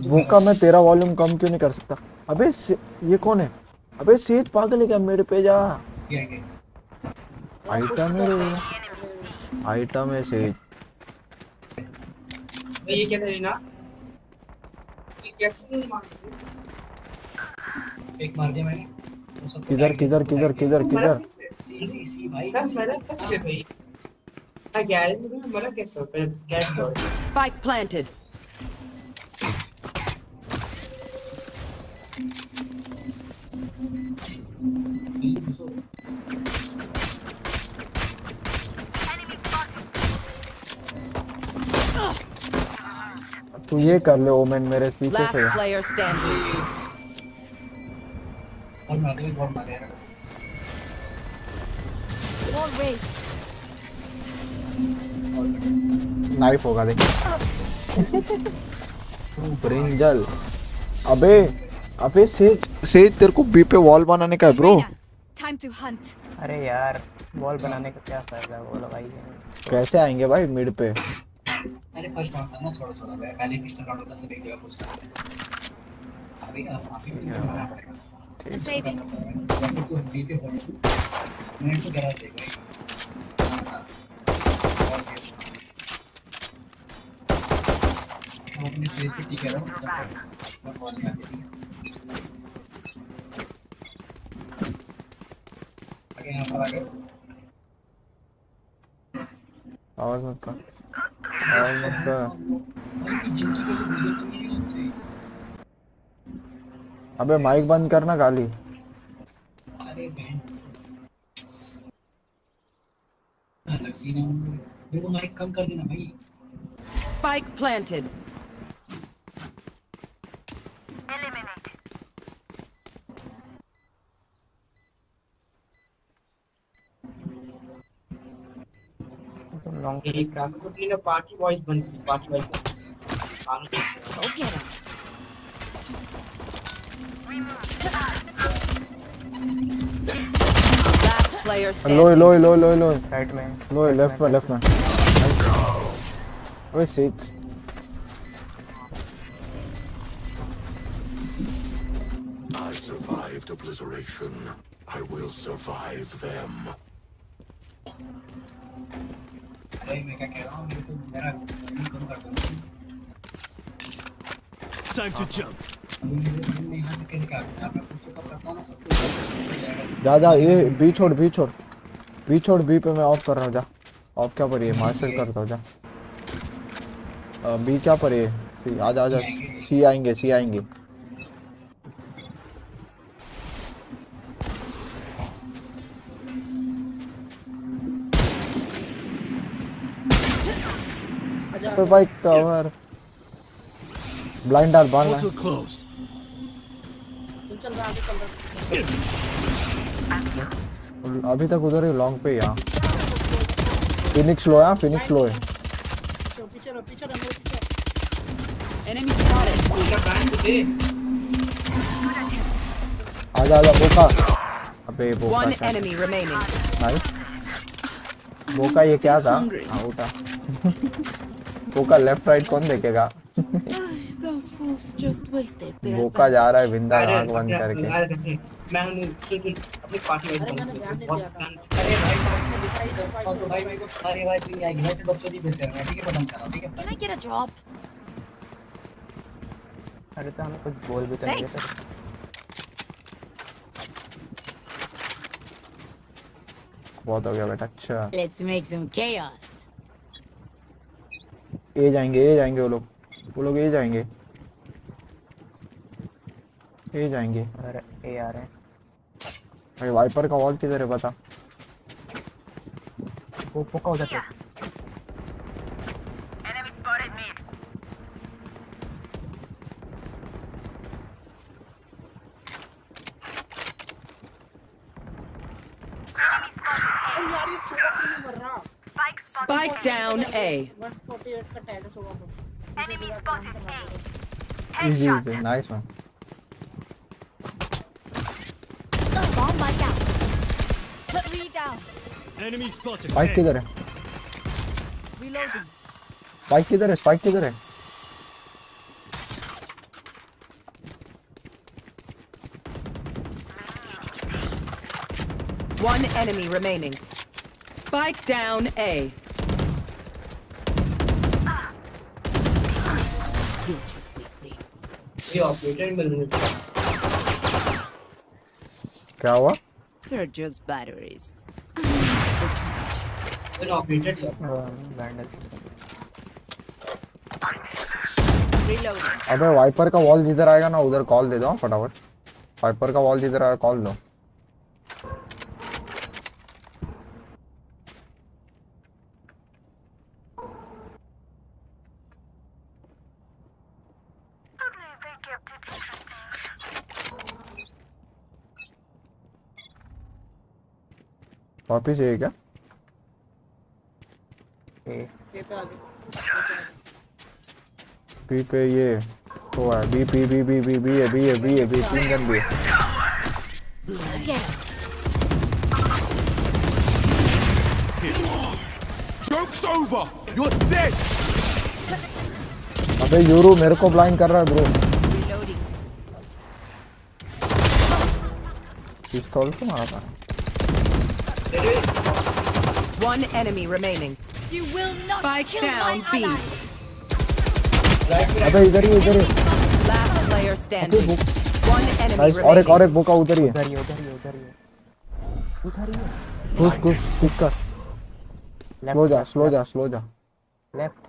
बोका मैं तेरा वॉल्यूम कम क्यों नहीं कर सकता? अबे ये कौन है? अबे सेज पागल है क्या मेरे पे जा? आइटम है रे। आइटम है सेज ये क्या था रीना ये कैसे मार एक मार दिया मैंने। किधर किधर किधर किधर किधर? सी सी सी भाई। मैं मरा कैसे भाई? मैं गैरेज में तो मरा कैसे? हो पहले गैस करो Spike planted. तू ये कर ले ओमेन मेरे पीछे Last से। और मार Wall raised. नाइफ होगा देख ब्रिंजल अबे अबे सेज सेज तेरे को बी पे वॉल बनाने का है ब्रो Time to hunt. अरे यार बॉल बनाने का क्या फ़ायदा है बोलो भाई कैसे आएँगे भाई मिड पे अरे फ़र्स्ट राउंड था ना छोड़ो छोड़ो पहले पिस्टल राउंड होता सब एक जगह पुश करते अभी अभी बनाना पड़ेगा I'm saving. तू तो अपने फेस पे कॉल नहीं आती आगे यहाँ पर आगे आवाज़ मत कर आवाज़ मत कर भाई की कैसे वीडियो तो होनी चाहिए अबे माइक बंद करना गाली अरे बहन अलग सीन है। मेरे माइक कम कर देना भाई। Spike planted. लॉन्ग एक राघवपुर ने पार्टी वॉइस बन party voice Go get him. Last player लो standing. लो लो लो लो राइट में लो लेफ़्ट में लेफ़्ट में अबे Sage I survived obliteration. I will survive them. अरे मैं क्या कह रहा हूँ मेरे को मेरा वॉल्यूम कम कर दो Time to jump. जा जा ये बी छोड़ बी छोड़। बी छोड़, बी पे मैं ऑफ़ कर रहा हूँ, जा। ऑफ़ क्या पर ये? मास्टर करता हूँ जा। बी क्या पर ये? आ जा जा। सी आएँगे सी आएँगे। तो भाई कवर ब्लाइंड Portal closed. चल चल मैं आगे चल रहा हूँ। अभी तक उधर ही लॉन्ग पे यहाँ फिनिक्स लो है फिनिक्स लो है। पीछे रहो पीछे रहो मेरे पीछे। Enemy spotted. क्या बैंड दे आजा आजा बोका। अबे बोका क्या? enemy remaining. नाइस बोका ये क्या था? हाँ उठा। बोका लेफ़्ट राइट कौन देखेगा? बोका जा रहा है बिंदा आँख बंद करके। मैं हूँ सुन अपनी पार्टी वाइज अरे भाई तो भाई मेरे को सारी आवाज़ नहीं आएगी। भाई तो बच्चों की ठीक है करो ठीक है? अरे तो हमें कुछ बोल भी तो नहीं Thanks. बहुत हो गया बेटा अच्छा। Let's make some chaos. ए जाएँगे ए जाएँगे वो लोग। वो लोग ए जाएँगे। ए जाएँगे अरे ए आ रहे हैं भाई वाइपर का वॉल किधर है बता वो पक्का हो है down A. Enemy spotted A. Headshot. Nice one. Spike A. किधर है Reloading. स्पाइक किधर है स्पाइक किधर है One enemy remaining. Spike down A. ये ऑपरेटर मिल रही है क्या हुआ They're just batteries. Reloading. अबे वाइपर का वॉल जिधर आएगा ना उधर कॉल दे दो फटाफट। वाइपर का वॉल जिधर आएगा कॉल दो। वापिस ये क्या? बी पे ये तो है B B B B B B है बी है बी है बी तीन गन बी है। Joke's over! You're dead! अबे यूरो मेरे को ब्लाइंड कर रहा है ब्रो पिस्तौल से मारा था One enemy remaining. You will not Spike kill down my B. अबे इधर ही इधर ही Last player standing. One enemy nice और एक और एक बोका उधर ही है। उधर ही उधर ही उधर ही उधर ही घुस घुस घुस कर। स्लो जा स्लो जा स्लो जा। लेफ़्ट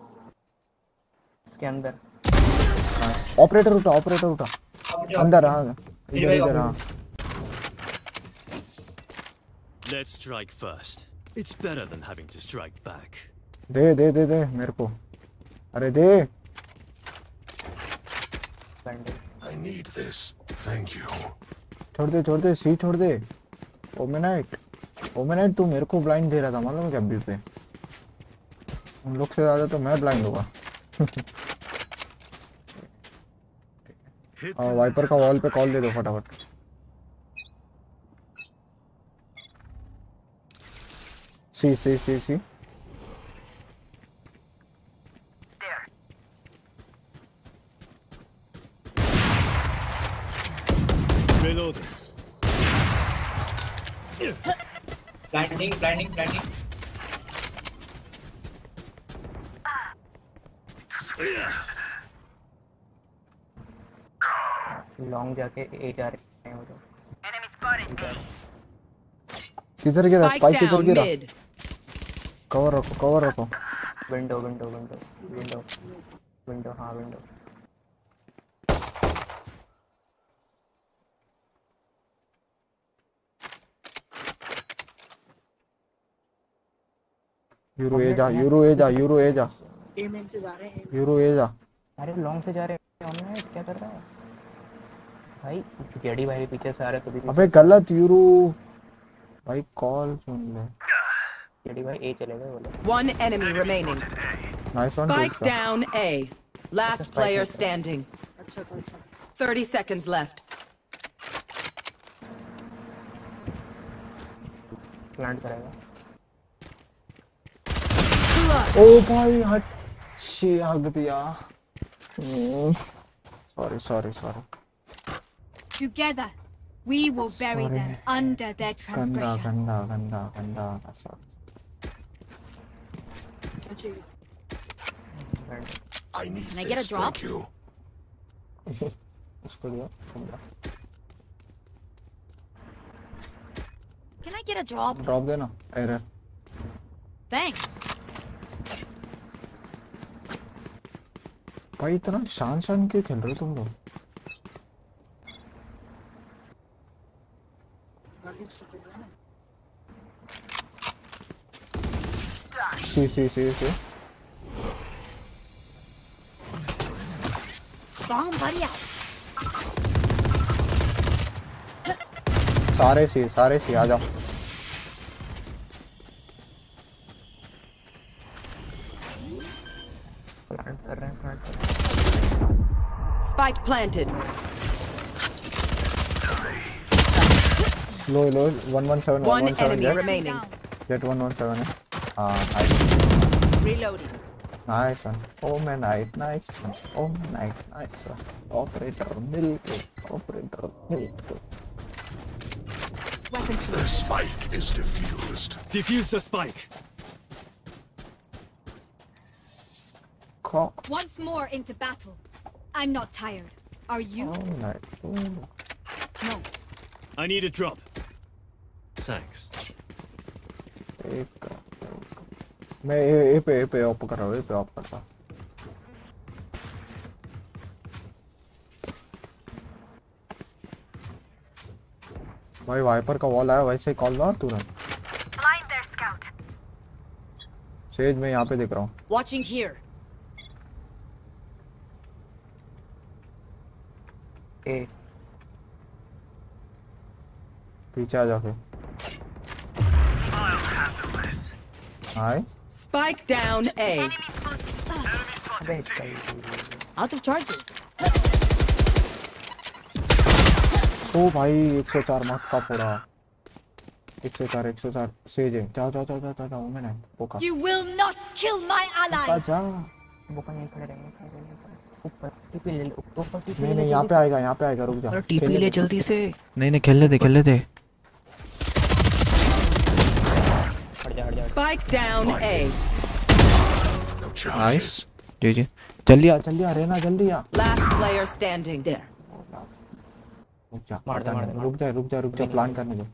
इसके अंदर। ऑपरेटर उठा ऑपरेटर उठा। अंदर हाँ इधर इधर हाँ Let's strike first. It's better than having to strike back. दे दे दे दे मेरे को अरे दे I need this. Thank you. छोड़ दे छोड़ दे सी छोड़ दे ओमेनाइट ओमेनाइट तू मेरे को ब्लाइंड दे रहा था मालूम क्या बी पे उन लोग से ज़्यादा तो मैं ब्लाइंड होगा हाँ वाइपर का वॉल पे कॉल दे दो फटाफट C C C C Reloading. Planting planting planting long जाके ए जा रहे हैं वो तो किधर गिरा Spike स्पाइक किधर गिरा. कवर रखो कवर रखो window window window window window हाँ विंडो यूरो ए जा यूरो ए जा यूरो ए जा ए मेन से जा रहे हैं यूरो ए जा अरे लॉन्ग से जा रहे हैं। ऑनलाइन क्या कर रहा है? भाई जेडी भाई पीछे से आ रहे तो भी अबे गलत यूरो भाई कॉल सुन ले। One enemy remaining. Spike down A. Last player standing. 30 seconds left. Oh boy, hut. She hugged me. Sorry, sorry, sorry. Together, we will bury sorry. them under their transgression. Ganda, ganda, ganda, ganda. Sorry. I need Can I get a this. drop? Thank you. उसको दिया गंदा Can I get a drop? Drop देना error Thanks. भाई इतना शान शान क्यों खेल रहे हो तुम लोग see, see, see, see. Bomb buddy out. सारे सी सारे सी आ जाओ Spike planted. Low, low. One one seven. One, one enemy seven, remaining. Get one one seven. Uh, nice. Reloading. Nice one. Oh, Overnight, nice one. Oh, Overnight, nice one. Operator, miracle. Operator, miracle. The spike is diffused. Diffuse the spike. Cock. Once more into battle. I'm not tired. Are you? Oh my God. No. I need a drop. Thanks. There you go. मैं ए, ए पे ए pay off कर रहा हूँ ए pay off करता भाई Viper का wall आया वैसे ही कॉल दो तुरंत सेज मैं यहाँ पे देख रहा हूँ। Watching here. ए। पीछे आ जा फिर हाय Spike down A. अबे इसका ही- Out of charges. ओ भाई 104 मत का फोड़ा 104 104 सेज है जाओ जाओ जाओ जाओ जाओ, जाओ मैंने पोका You will not kill my allies. जा वो कहीं नहीं खड़े रहेंगे खड़े रहेंगे। ऊपर टीपी ले ले ऊपर टीपी नहीं नहीं ले, यहाँ पे आएगा यहाँ पे आएगा रुक जा टीपी ले जल्दी से नहीं नहीं खेलने दे खेलने दे Spike down A. नाइस जी जी जल्दी आ जल्दी आ रेना जल्दी आ Last player standing. There. रुक जा मार दे, पता मार नहीं, दे, रुक जा रुक जा रुक जा प्लान करने दो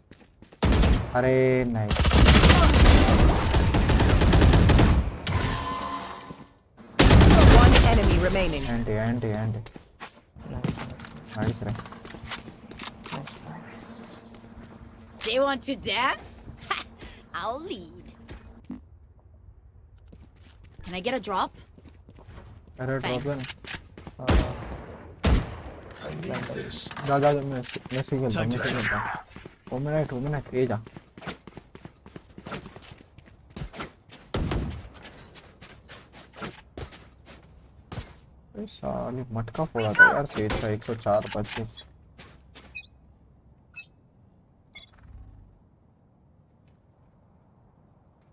अरे नहीं One enemy remaining. Anti anti anti nice रे They want to dance? I'll lead. Can I get a drop? अरे ड्रॉप Thanks. है I need this. जा जा जा मैं मैं सी खेलता हूँ मैं सी खेलता हूँ ओ मिनट ओ मिनट ए जा अरे साली मटका फोड़ा था यार सेज का 104 पच्चीस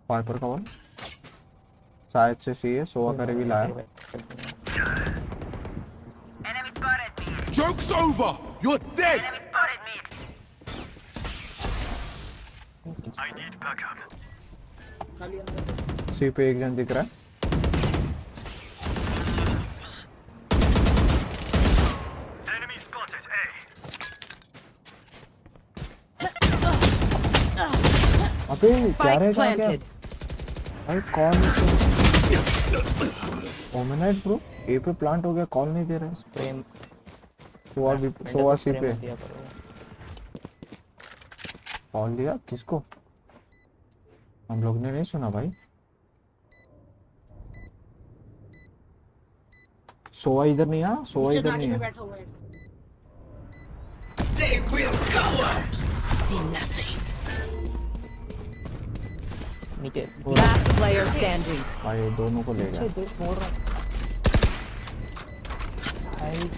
वाइपर का वन शायद से सी है सोवा करे भी लाया। Joke's over! You're dead! खाली अंदर। सी पे एक जन दिख रहा है। अबे क्या रे क्या. भाई कॉल ओमिनाइट ब्रो ए पे प्लांट हो गया कॉल नहीं दे रहा है। प्रेम सोवा भी सोवा सी पे कॉल दिया किसको? हम लोग ने नहीं सुना भाई। सोवा इधर नहीं आ सोवा इधर नहीं है। बैठा हुआ है They will go out! See nothing. नीचे Last player standing. भाई ये दोनों को ले गया पीछे देख बोल रहा भाई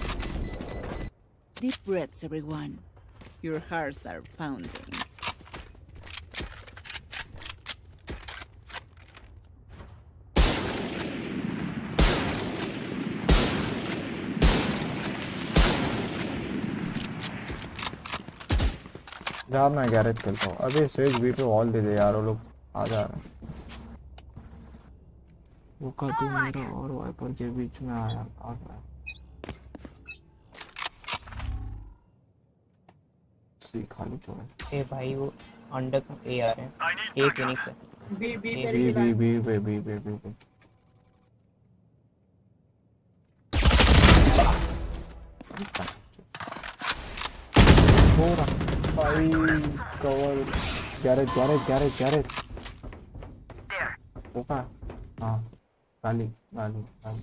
Deep breaths, everyone. Your hearts are pounding. जा मैं गैरेज खेलता हूँ अबे सेज बी पे वॉल दे दे यार वो लोग आ जा रहे हैं वो का तू मेरा और वाइपर के बीच में आया आ गया सी खाली छोड़ ए भाई वो अंडर का ए आ रहे हैं। ए फिनिक्स है बी बी पे बी बी आया B B B B B पूरा भाई cover garage garage garage garage ओका हाँ गाली गाली गाली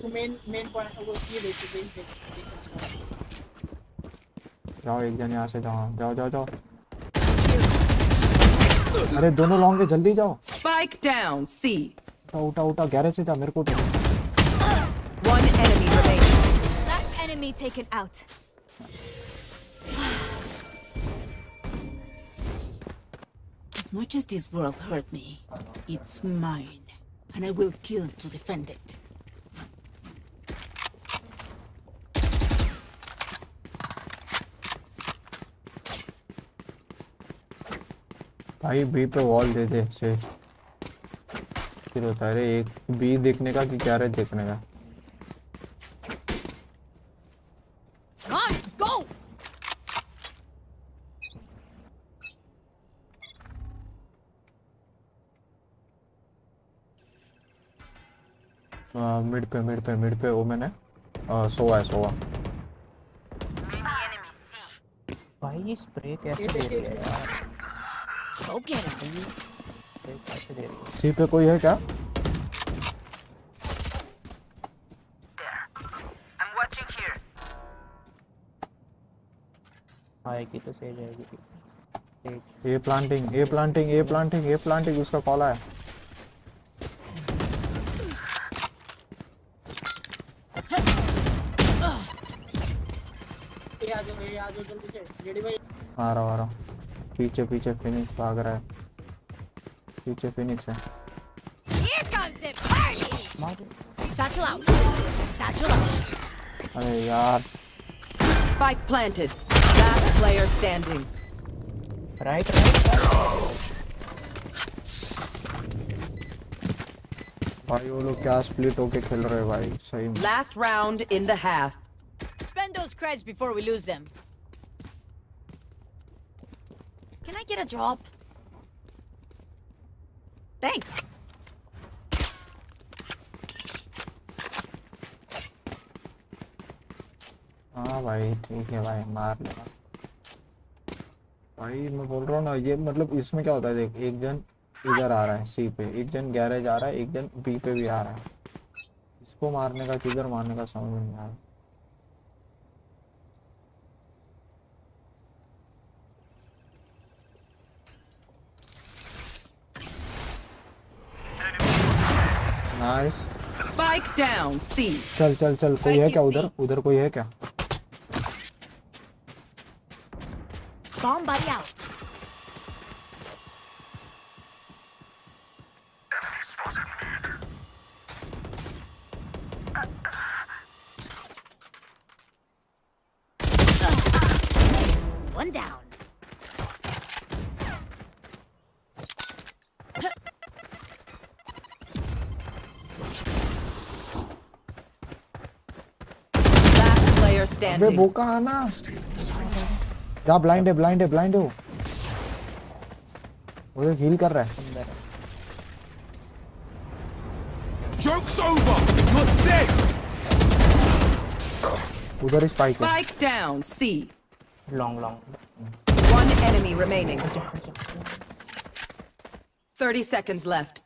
तू मेन मेन पॉइंट वो ये देख देख देख जाओ एक जन यहाँ से जाओ जाओ जाओ जाओ अरे दोनों लॉन्ग है जल्दी जाओ। Spike down. C. उठा उठा उठा गैरेज से जा मेरे को उठा One Enemy taken out. As much as this world hurt me, it's mine, and I will kill to defend it. भाई बी पे वॉल दे दे से फिर होता है रे एक बी देखने का कि क्या रे देखने का पे मिड पे मिड पे वो मैंने। आ, सोवा है सोवा भाई ये स्प्रे कैसे दे रही है यार? Him. कैसे दे रही है? सी पे कोई है क्या? आएगी तो सही जाएगी। A planting A planting A planting A planting उसका कॉल है आ रहा हूँ, आ रहा हूँ। पीछे पीछे फिनिक्स भाग रहा है पीछे फिनिक्स है Here comes the party! Satchel out. Satchel out. अरे यार Spike planted. Last player standing. Right right भाई वो लोग क्या स्प्लिट होके खेल रहे हैं भाई सही में Last round in the half. Spend those creds before we lose them. A drop? Thanks. हाँ भाई, ठीक है भाई, मार लेगा भाई, मैं बोल रहा हूँ ना, ये मतलब इसमें क्या होता है, देख, एक जन इधर आ रहा है, सी पे, एक जन गैरेज आ रहा है, एक जन बी पे भी आ रहा है इसको मारने का, किधर मारने का समझ नहीं आ रहा नाइस स्पाइक डाउन सी चल चल चल कोई है क्या उधर? उधर कोई है क्या? Bomb buddy out. अबे standing. वो कहाँ आना जा ब्लाइंड है ब्लाइंड है ब्लाइंड है वो वो देख हील कर रहा है अंदर है Joke's over! You're dead! उधर स्पाइक है Spike down. C. Long long One enemy remaining. 30 seconds left.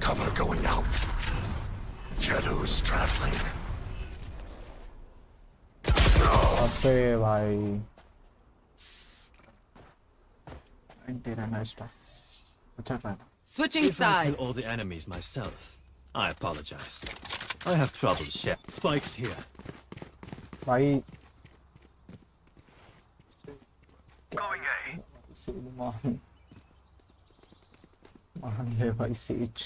Cover going out. Shadows traveling. अबे भाई नाइनटी रहना इसका अच्छा था Switching If I kill sides. all the enemies myself, I apologize. I have trouble shit. Spikes here. भाई Going A. मान मान ले भाई सीच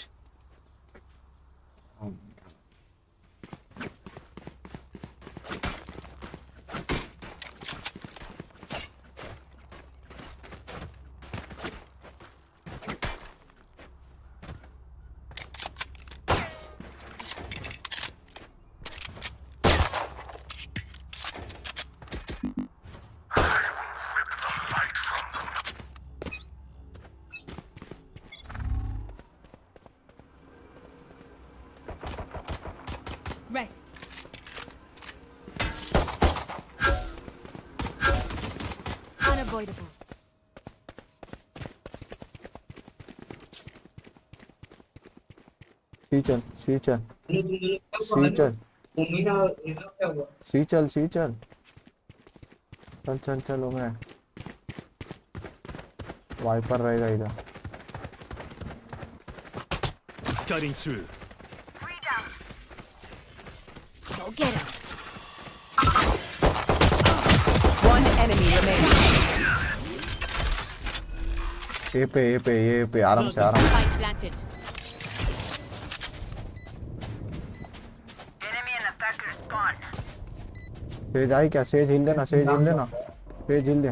Rest. Unavoidable. सी चल सी चल सी चल वो मेरा मेरा क्या हुआ सी चल सी चल चल चल चल उमर वाइपर रहेगा इधर ए पे ए पे ए पे आराम से आराम सेज आई क्या? सेज हिल देना सेज हिल देना। सेज हिल दे।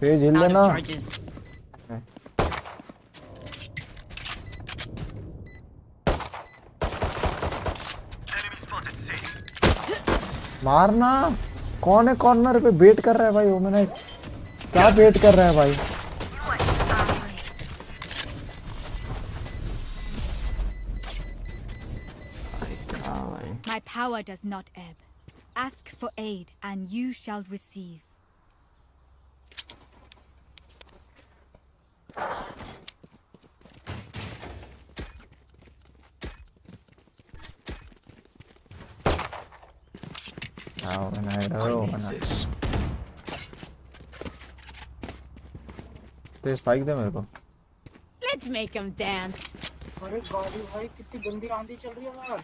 सेज हिल देना। मारना? कौन है कॉर्नर पे वेट कर रहा है भाई वो मैंने क्या वेट कर रहा है भाई My power does not ebb. Ask for aid, and you shall receive. आओ बनाए रहो बनाए ते स्पाइक दे मेरे को। Let's make him dance. अरे गाड़ी भाई कितनी गंदी आंधी चल रही है बाहर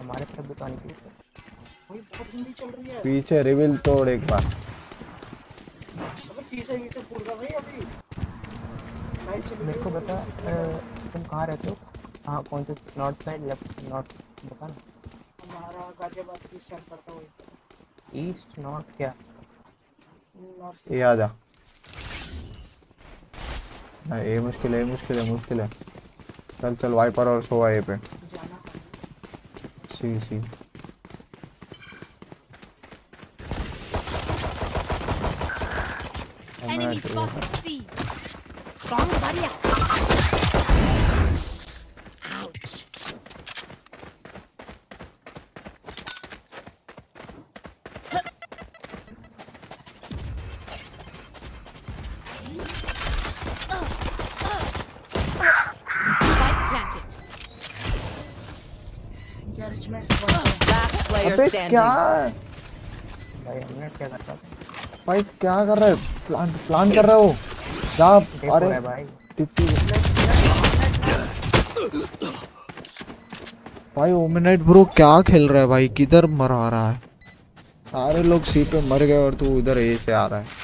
हमारे तरफ़ भी तो के लिए भाई बहुत गंदी चल रही है। पीछे रिविल तोड़ एक बार। अबे शीशे वीशे फूट गया भाई अभी। मेरे को बता तुम कहाँ रहते हो? हाँ कौन से नॉर्थ साइड लेफ़्ट नॉर्थ बता ना। हमारा गाजियाबाद की पड़ता हुआ ईस्ट नॉर्थ क्या? ये आ जा नहीं ये मुश्किल है मुश्किल है मुश्किल है चल चल वाइपर और सोवा ये पे सी सी Enemy spotted. C. Bomb barrier. क्या? भाई हमने क्या करता भाई क्या कर रहा है? प्लान प्लान कर रहे हो? वो जा अरे भाई? टिप्पी। भाई ओमिनाइट ब्रो क्या खेल रहा है भाई? किधर मरा रहा है? सारे लोग सी पे मर गए और तू इधर ए से आ रहा है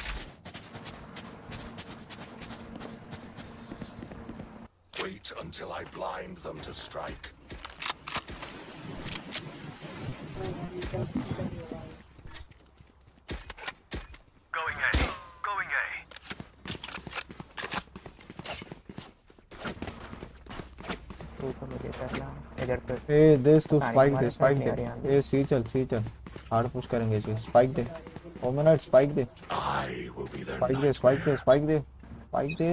Wait until I blind them to strike. Going A. Going A. तू तो मुझे करना इधर पे ए देश तू अरे स्पाइक दे स्पाइक दे। ए सी चल सी चल। हार्ड पुश करेंगे सी स्पाइक दे। ओमेनाइट स्पाइक दे। स्पाइक दे स्पाइक दे स्पाइक दे। स्पाइक दे।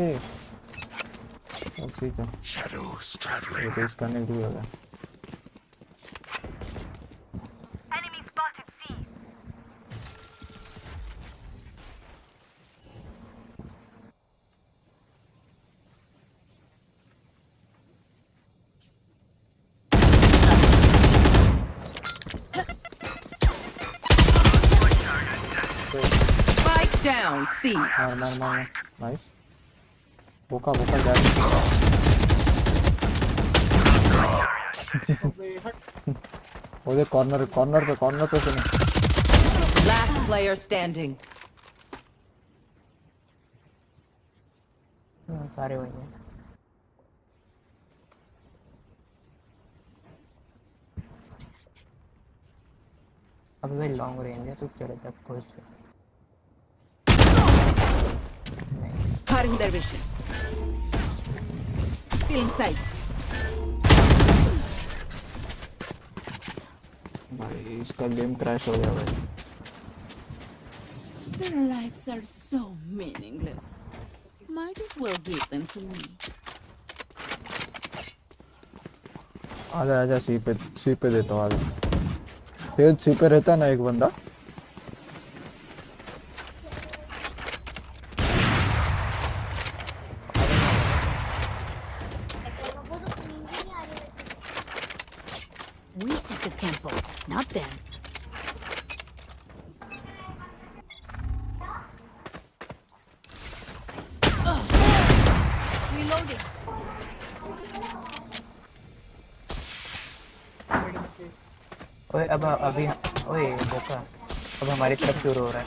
और सी चल। Shadows ये traveling. तो इसका नहीं दूर मार मार मार नाइस बोका बोका जा ओदे कॉर्नर कॉर्नर पे कॉर्नर पे सुनो। Player standing. हाँ, सारे वही हैं। अभी लॉन्ग रेंज है तू चले जा खुश Cutting their vision. Still in sight. भाई इसका गेम क्रैश हो गया भाई Their lives are so meaningless. Might as well give them to me. आजा आजा सी पे सी पे देता हूँ आजा सी पे रहता है ना एक बंदा शुरू हो रहा है।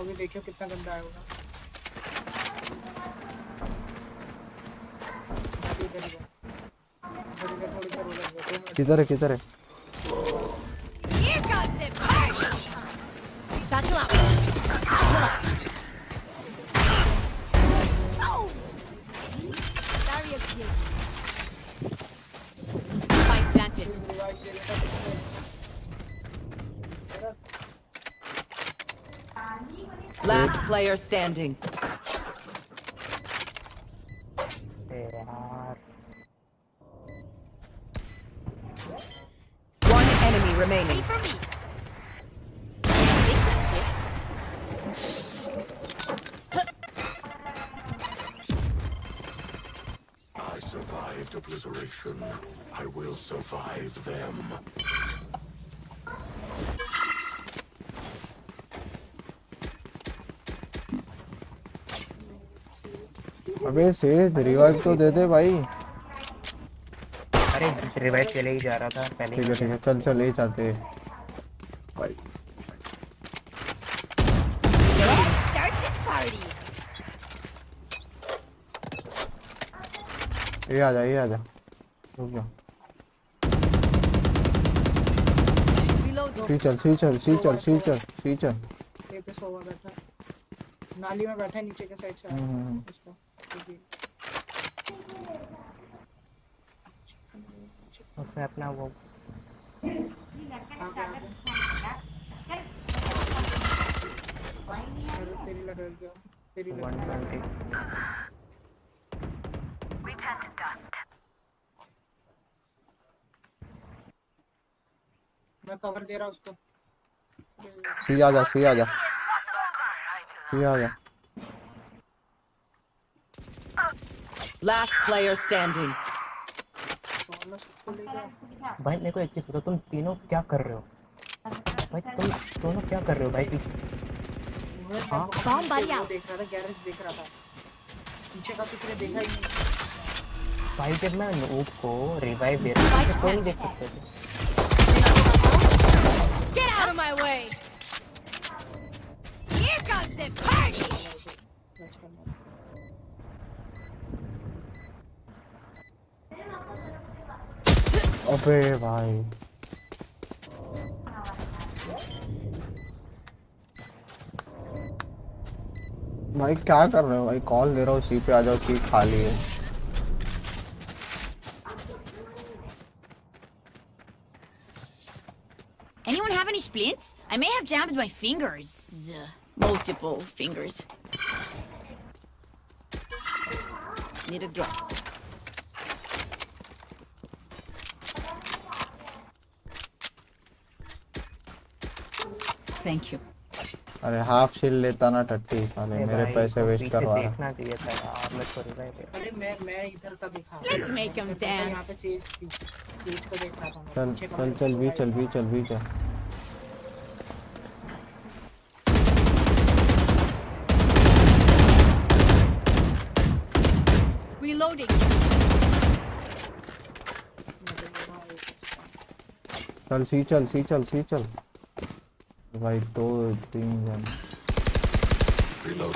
अभी देखियो कितना गंदा आया होगा। किधर है किधर है? Player standing. One enemy remaining. I survived obliteration. I will survive them. अबे सेज रिवाइव तो दे दे भाई। अरे रिवाइव चले ही जा रहा था पहले ठीक है ठीक है चल चल चाहते हैं भाई. ये आ जा ये आ जा। रुक जा। सी चल सी चल सी चल सी चल सी चल। ये पे सोवा बैठा। नाली में बैठा है नीचे के साइड से आया हम्म, हम्म। उसको देखिए। उसने अपना वो। अरे तेरी लगा गया तेरी लगा 120 मैं कवर दे रहा उसको। सी आ जा सी आ जा। सी आ जा। Last player standing. भाई मेरे को एक चीज़ बताओ तुम तीनों क्या कर रहे हो? भाई तुम दोनों क्या कर रहे हो भाई? पीछे हाँ? देख रहा था गैरेज देख रहा था पीछे का किसी ने देखा ही नहीं भाई जब मैं नूब को रिवाइव दे रहा था तो कोई देख सकते थे। Get out of my way. Here comes the party. अबे भाई भाई क्या कर रहे हो भाई कॉल दे रहा हूँ सी पे आ जाओ सी खाली है Anyone have any splints? I may have jammed my fingers. Multiple fingers. Need a drop. Thank you. अरे हाफ़ शील्ड लेता ना टट्टी साले मेरे पैसे वेस्ट करवा रहा। देखना चाहिए था यार मेरे को रिवाइव अरे मैं मैं इधर का देखा Let's make 'em मैं तो यहाँ dance. पे सेज सेज को देख रहा था चल चल मैं चल भी चल भी चल भी चल। Reloading. चल सी चल सी चल सी चल। भाई दो तीन जन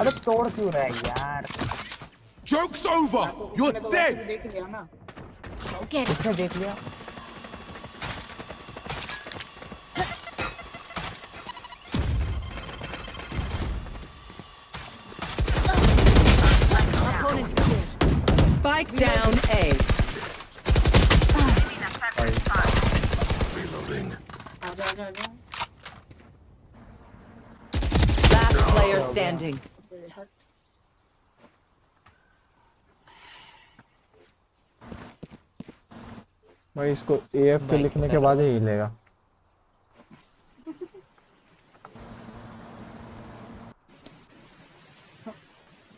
अबे तोड़ क्यों रहा है यार Joke's over! You're मैंने तो dead! वैसे भी देख लिया भाई इसको एएफ के लिखने के बाद ही हिलेगा।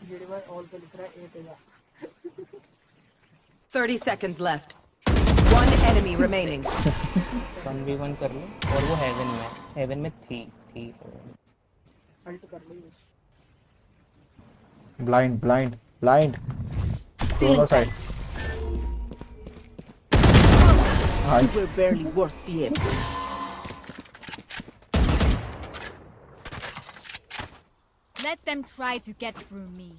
जेडी भाई ऑल पे लिख रहा है ए पे जा 30 seconds left. One enemy remaining. One v one कर लो और वो हेवन में हेवन में थी थी अल्ट कर ली ब्लाइंड ब्लाइंड ब्लाइंड दोनों side We're barely worth the effort. Let them try to get through me.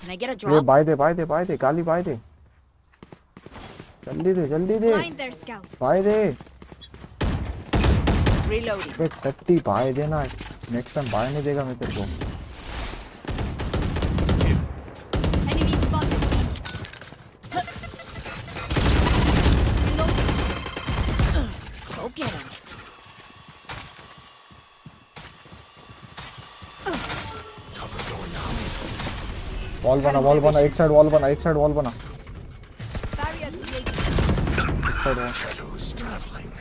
Can I get a drop? Yeah, buy there, buy there, buy there. gali, buy there. जल्दी दे जल्दी दे. Buy दे. बे टट्टी bye देना next time भाई नहीं देगा मैं तेरे को. वॉल बना वॉल बना एक साइड वॉल बना एक साइड वॉल बना। एक side wall Shadows traveling.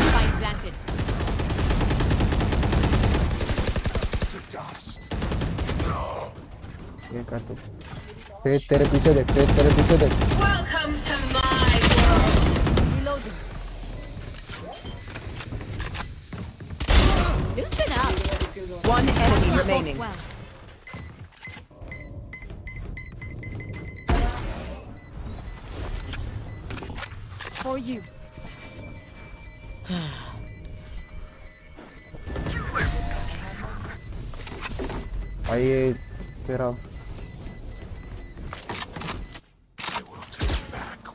Spike planted. To dust. ये कर तू सेज तेरे पीछे देख सेज तेरे पीछे देख Welcome to my world. Reloading. Loosen up. One enemy remaining. Well.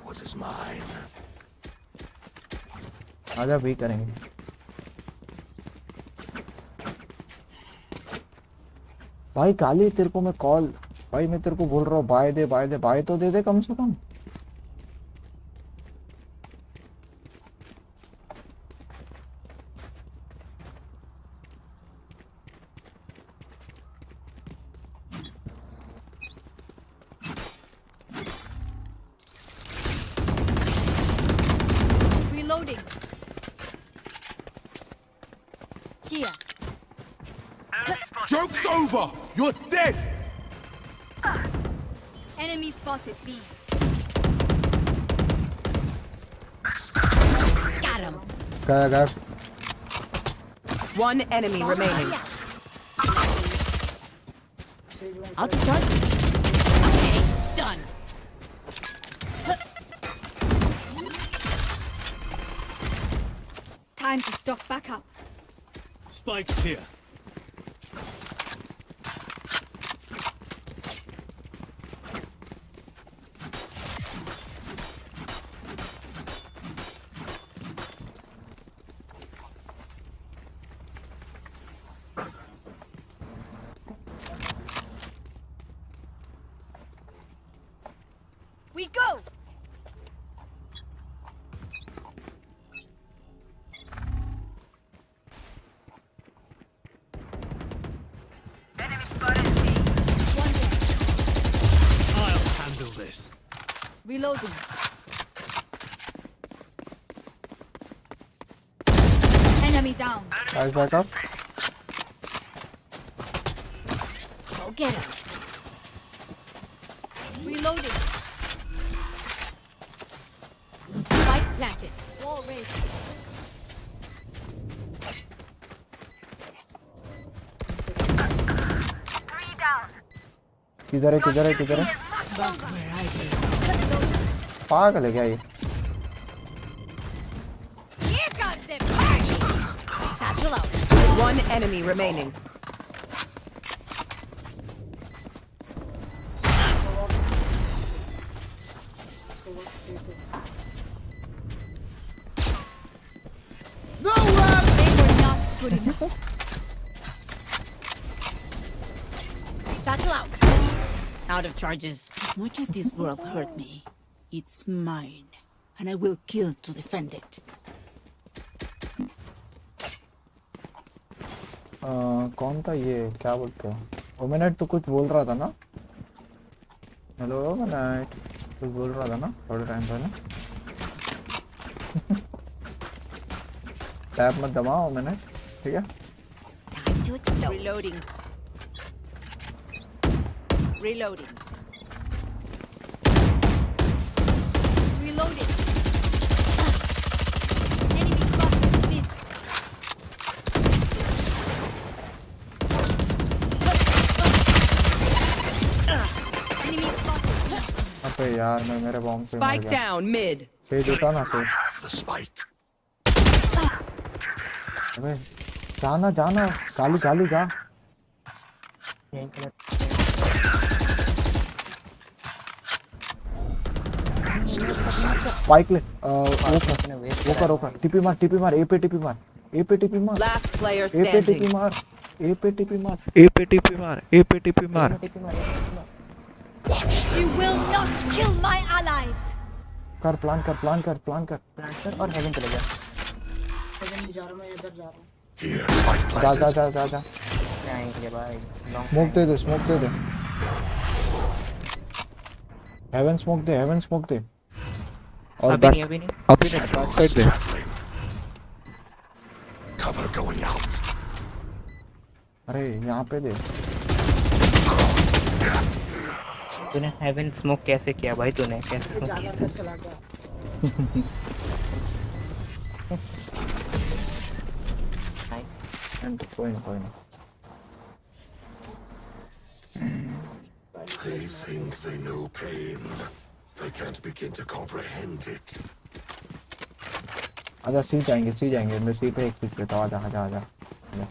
What is mine. आजा भी करेंगे भाई काली तेरे को मैं कॉल भाई मैं तेरे को बोल रहा हूँ बाय दे बाय दे बाय तो दे दे कम से कम Guy, guy. One enemy oh, remaining. I'll start. Okay, done. Time to stock back up. Spikes here. किधर है किधर है किधर है पागल है क्या ये Here comes the Satchel out. One enemy remaining. charges. As much as this world hurt me, it's mine. And I will kill to defend it. आ, कौन था ये क्या बोलते हो ओमेनेट तो कुछ बोल रहा था ना हेलो ओमेनेट कुछ बोल रहा था ना थोड़े टाइम पहले टैप मत दबाओ ओमेनेट ठीक है Time to explode. Reloading. Reloading. यार मैं मेरे बॉम्ब मर Spike गया। down mid. सेज उठा ना The spike. अबे जाना जाना। काली काली जा। स्पाइक ले। वो कर वो कर वो कर। टीपी मार टीपी मार ए पे टीपी मार। ए पे टीपी मार। ए पे टीपी. मार। ए पे टीपी मार। ए पे टीपी मार ए पे टीपी मार। You will not kill my allies. कर प्लान कर प्लान कर प्लान कर प्लांटर और हेवन चले जा सेकंड नहीं जा रहा मैं इधर जा रहा हूँ Here, spike जा planted. जा जा जा जा आएँगे भाई लॉन्ग स्मोक दे दे स्मोक दे दे हेवन स्मोक दे हेवन स्मोक दे और अभी बैक नहीं, अभी नहीं। अभी नहीं बैक साइड दे Cover going out. अरे यहाँ पे दे तूने हेवन स्मोक कैसे किया भाई तूने? कैसे स्मोक किया? चला गया। एंड कोई नहीं कोई नहीं। They think they know pain. They can't begin to comprehend it. आजा सी जाएँगे सी जाएँगे मैं सी पे एक पिक लेता हूँ आजा आजा आजा आजा।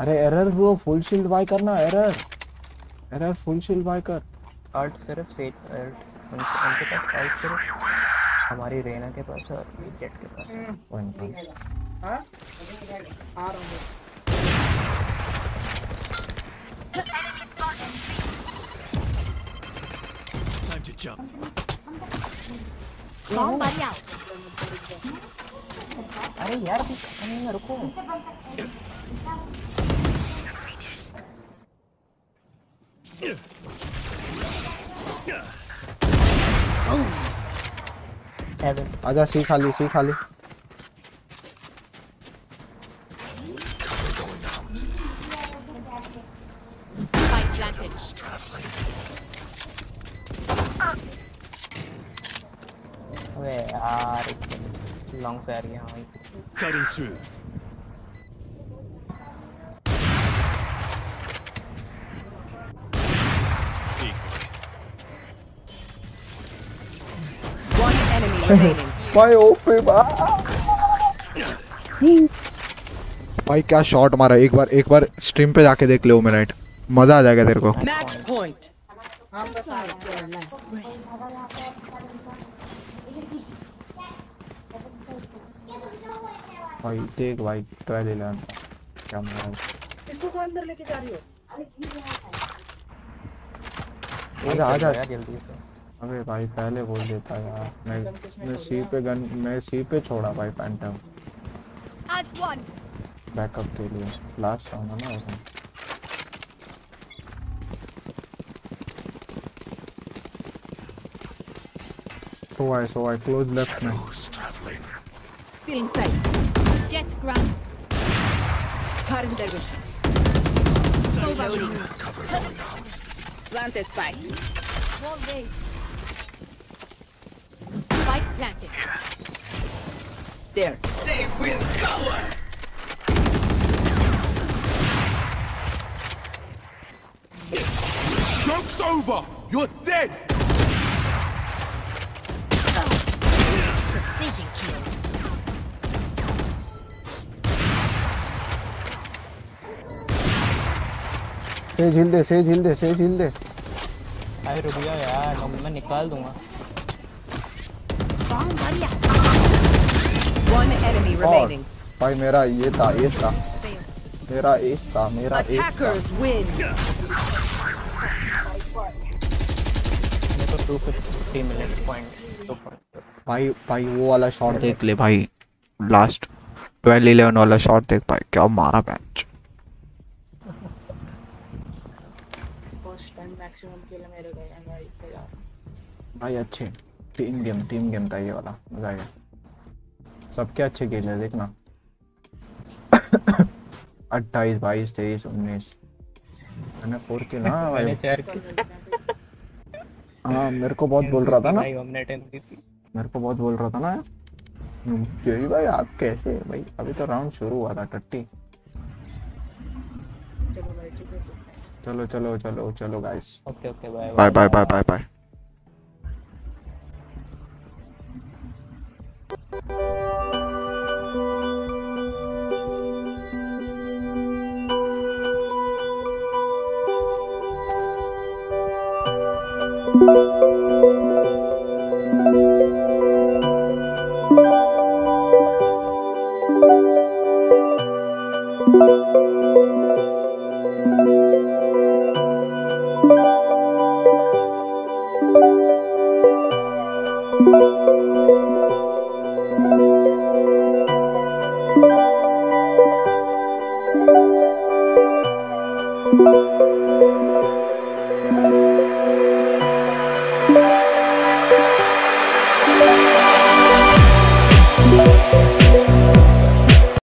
अरे error bro full shield buy करना error error full shield buy कर अल्ट सिर्फ़ सेज अल्ट उनके उनके पास अल्ट सिर्फ़ हमारी रेना के पास और जेट के पास कोई नहीं। हाँ आ रहा हूँ Time to jump. Bomb buddy out. अरे यार रुको आजा सी खाली सी खाली। लॉन्ग से आ रही है भाई ओपे भाई क्या शॉट मारा? एक बार एक बार स्ट्रीम पे जाके देख ले वो मिनट मज़ा आ जाएगा तेरे को। भाई देख भाई ट्राई ले लेना क्या मारा? इसको कहाँ अंदर लेके जा रही हो? आजा आजा यार जल्दी से अबे भाई पहले बोल देता यार मैं मैं सी पे गन मैं सी पे छोड़ा भाई फैंटम As one. बैकअप के लिए लास्ट राउंड है ना उसमें So I so I close left में traveling. Still in sight. Jet ground. Cutting their vision. So reloading. Cover going out. Plant a spike. Wall raised. Spike planted. There. They will cover. Joke's over. You're dead. Precision kill. से झील दे से झील दे से झील दे अरे रुक जा यार अब मैं निकाल दूंगा Bomb buddy out. One enemy remaining. भाई मेरा ये था एस था। मेरा एस था मेरा एस था। Attackers win. मेरे को 250 मिले पॉइंट दो भाई भाई वो वाला शॉट देख ले भाई लास्ट 12 11 वाला शॉट देख भाई क्या मारा match first time maximum kill मेरे गए भाई भाई अच्छे। टीम गेम टीम गेम था ये वाला मज़ा आ गया सबके अच्छे खेल है देखना। अट्ठाईस बाईस तेईस उन्नीस। मैंने फोर किल हाँ मैंने भाई चार किल हाँ मेरे को बहुत बोल रहा था ना। मेरे को बहुत बोल रहा था ना। जेरी भाई आप कैसे भाई? अभी तो राउंड शुरू हुआ था टट्टी चलो भाई ठीक है चलो चलो चलो चलो guys okay okay bye bye bye bye bye Thank you.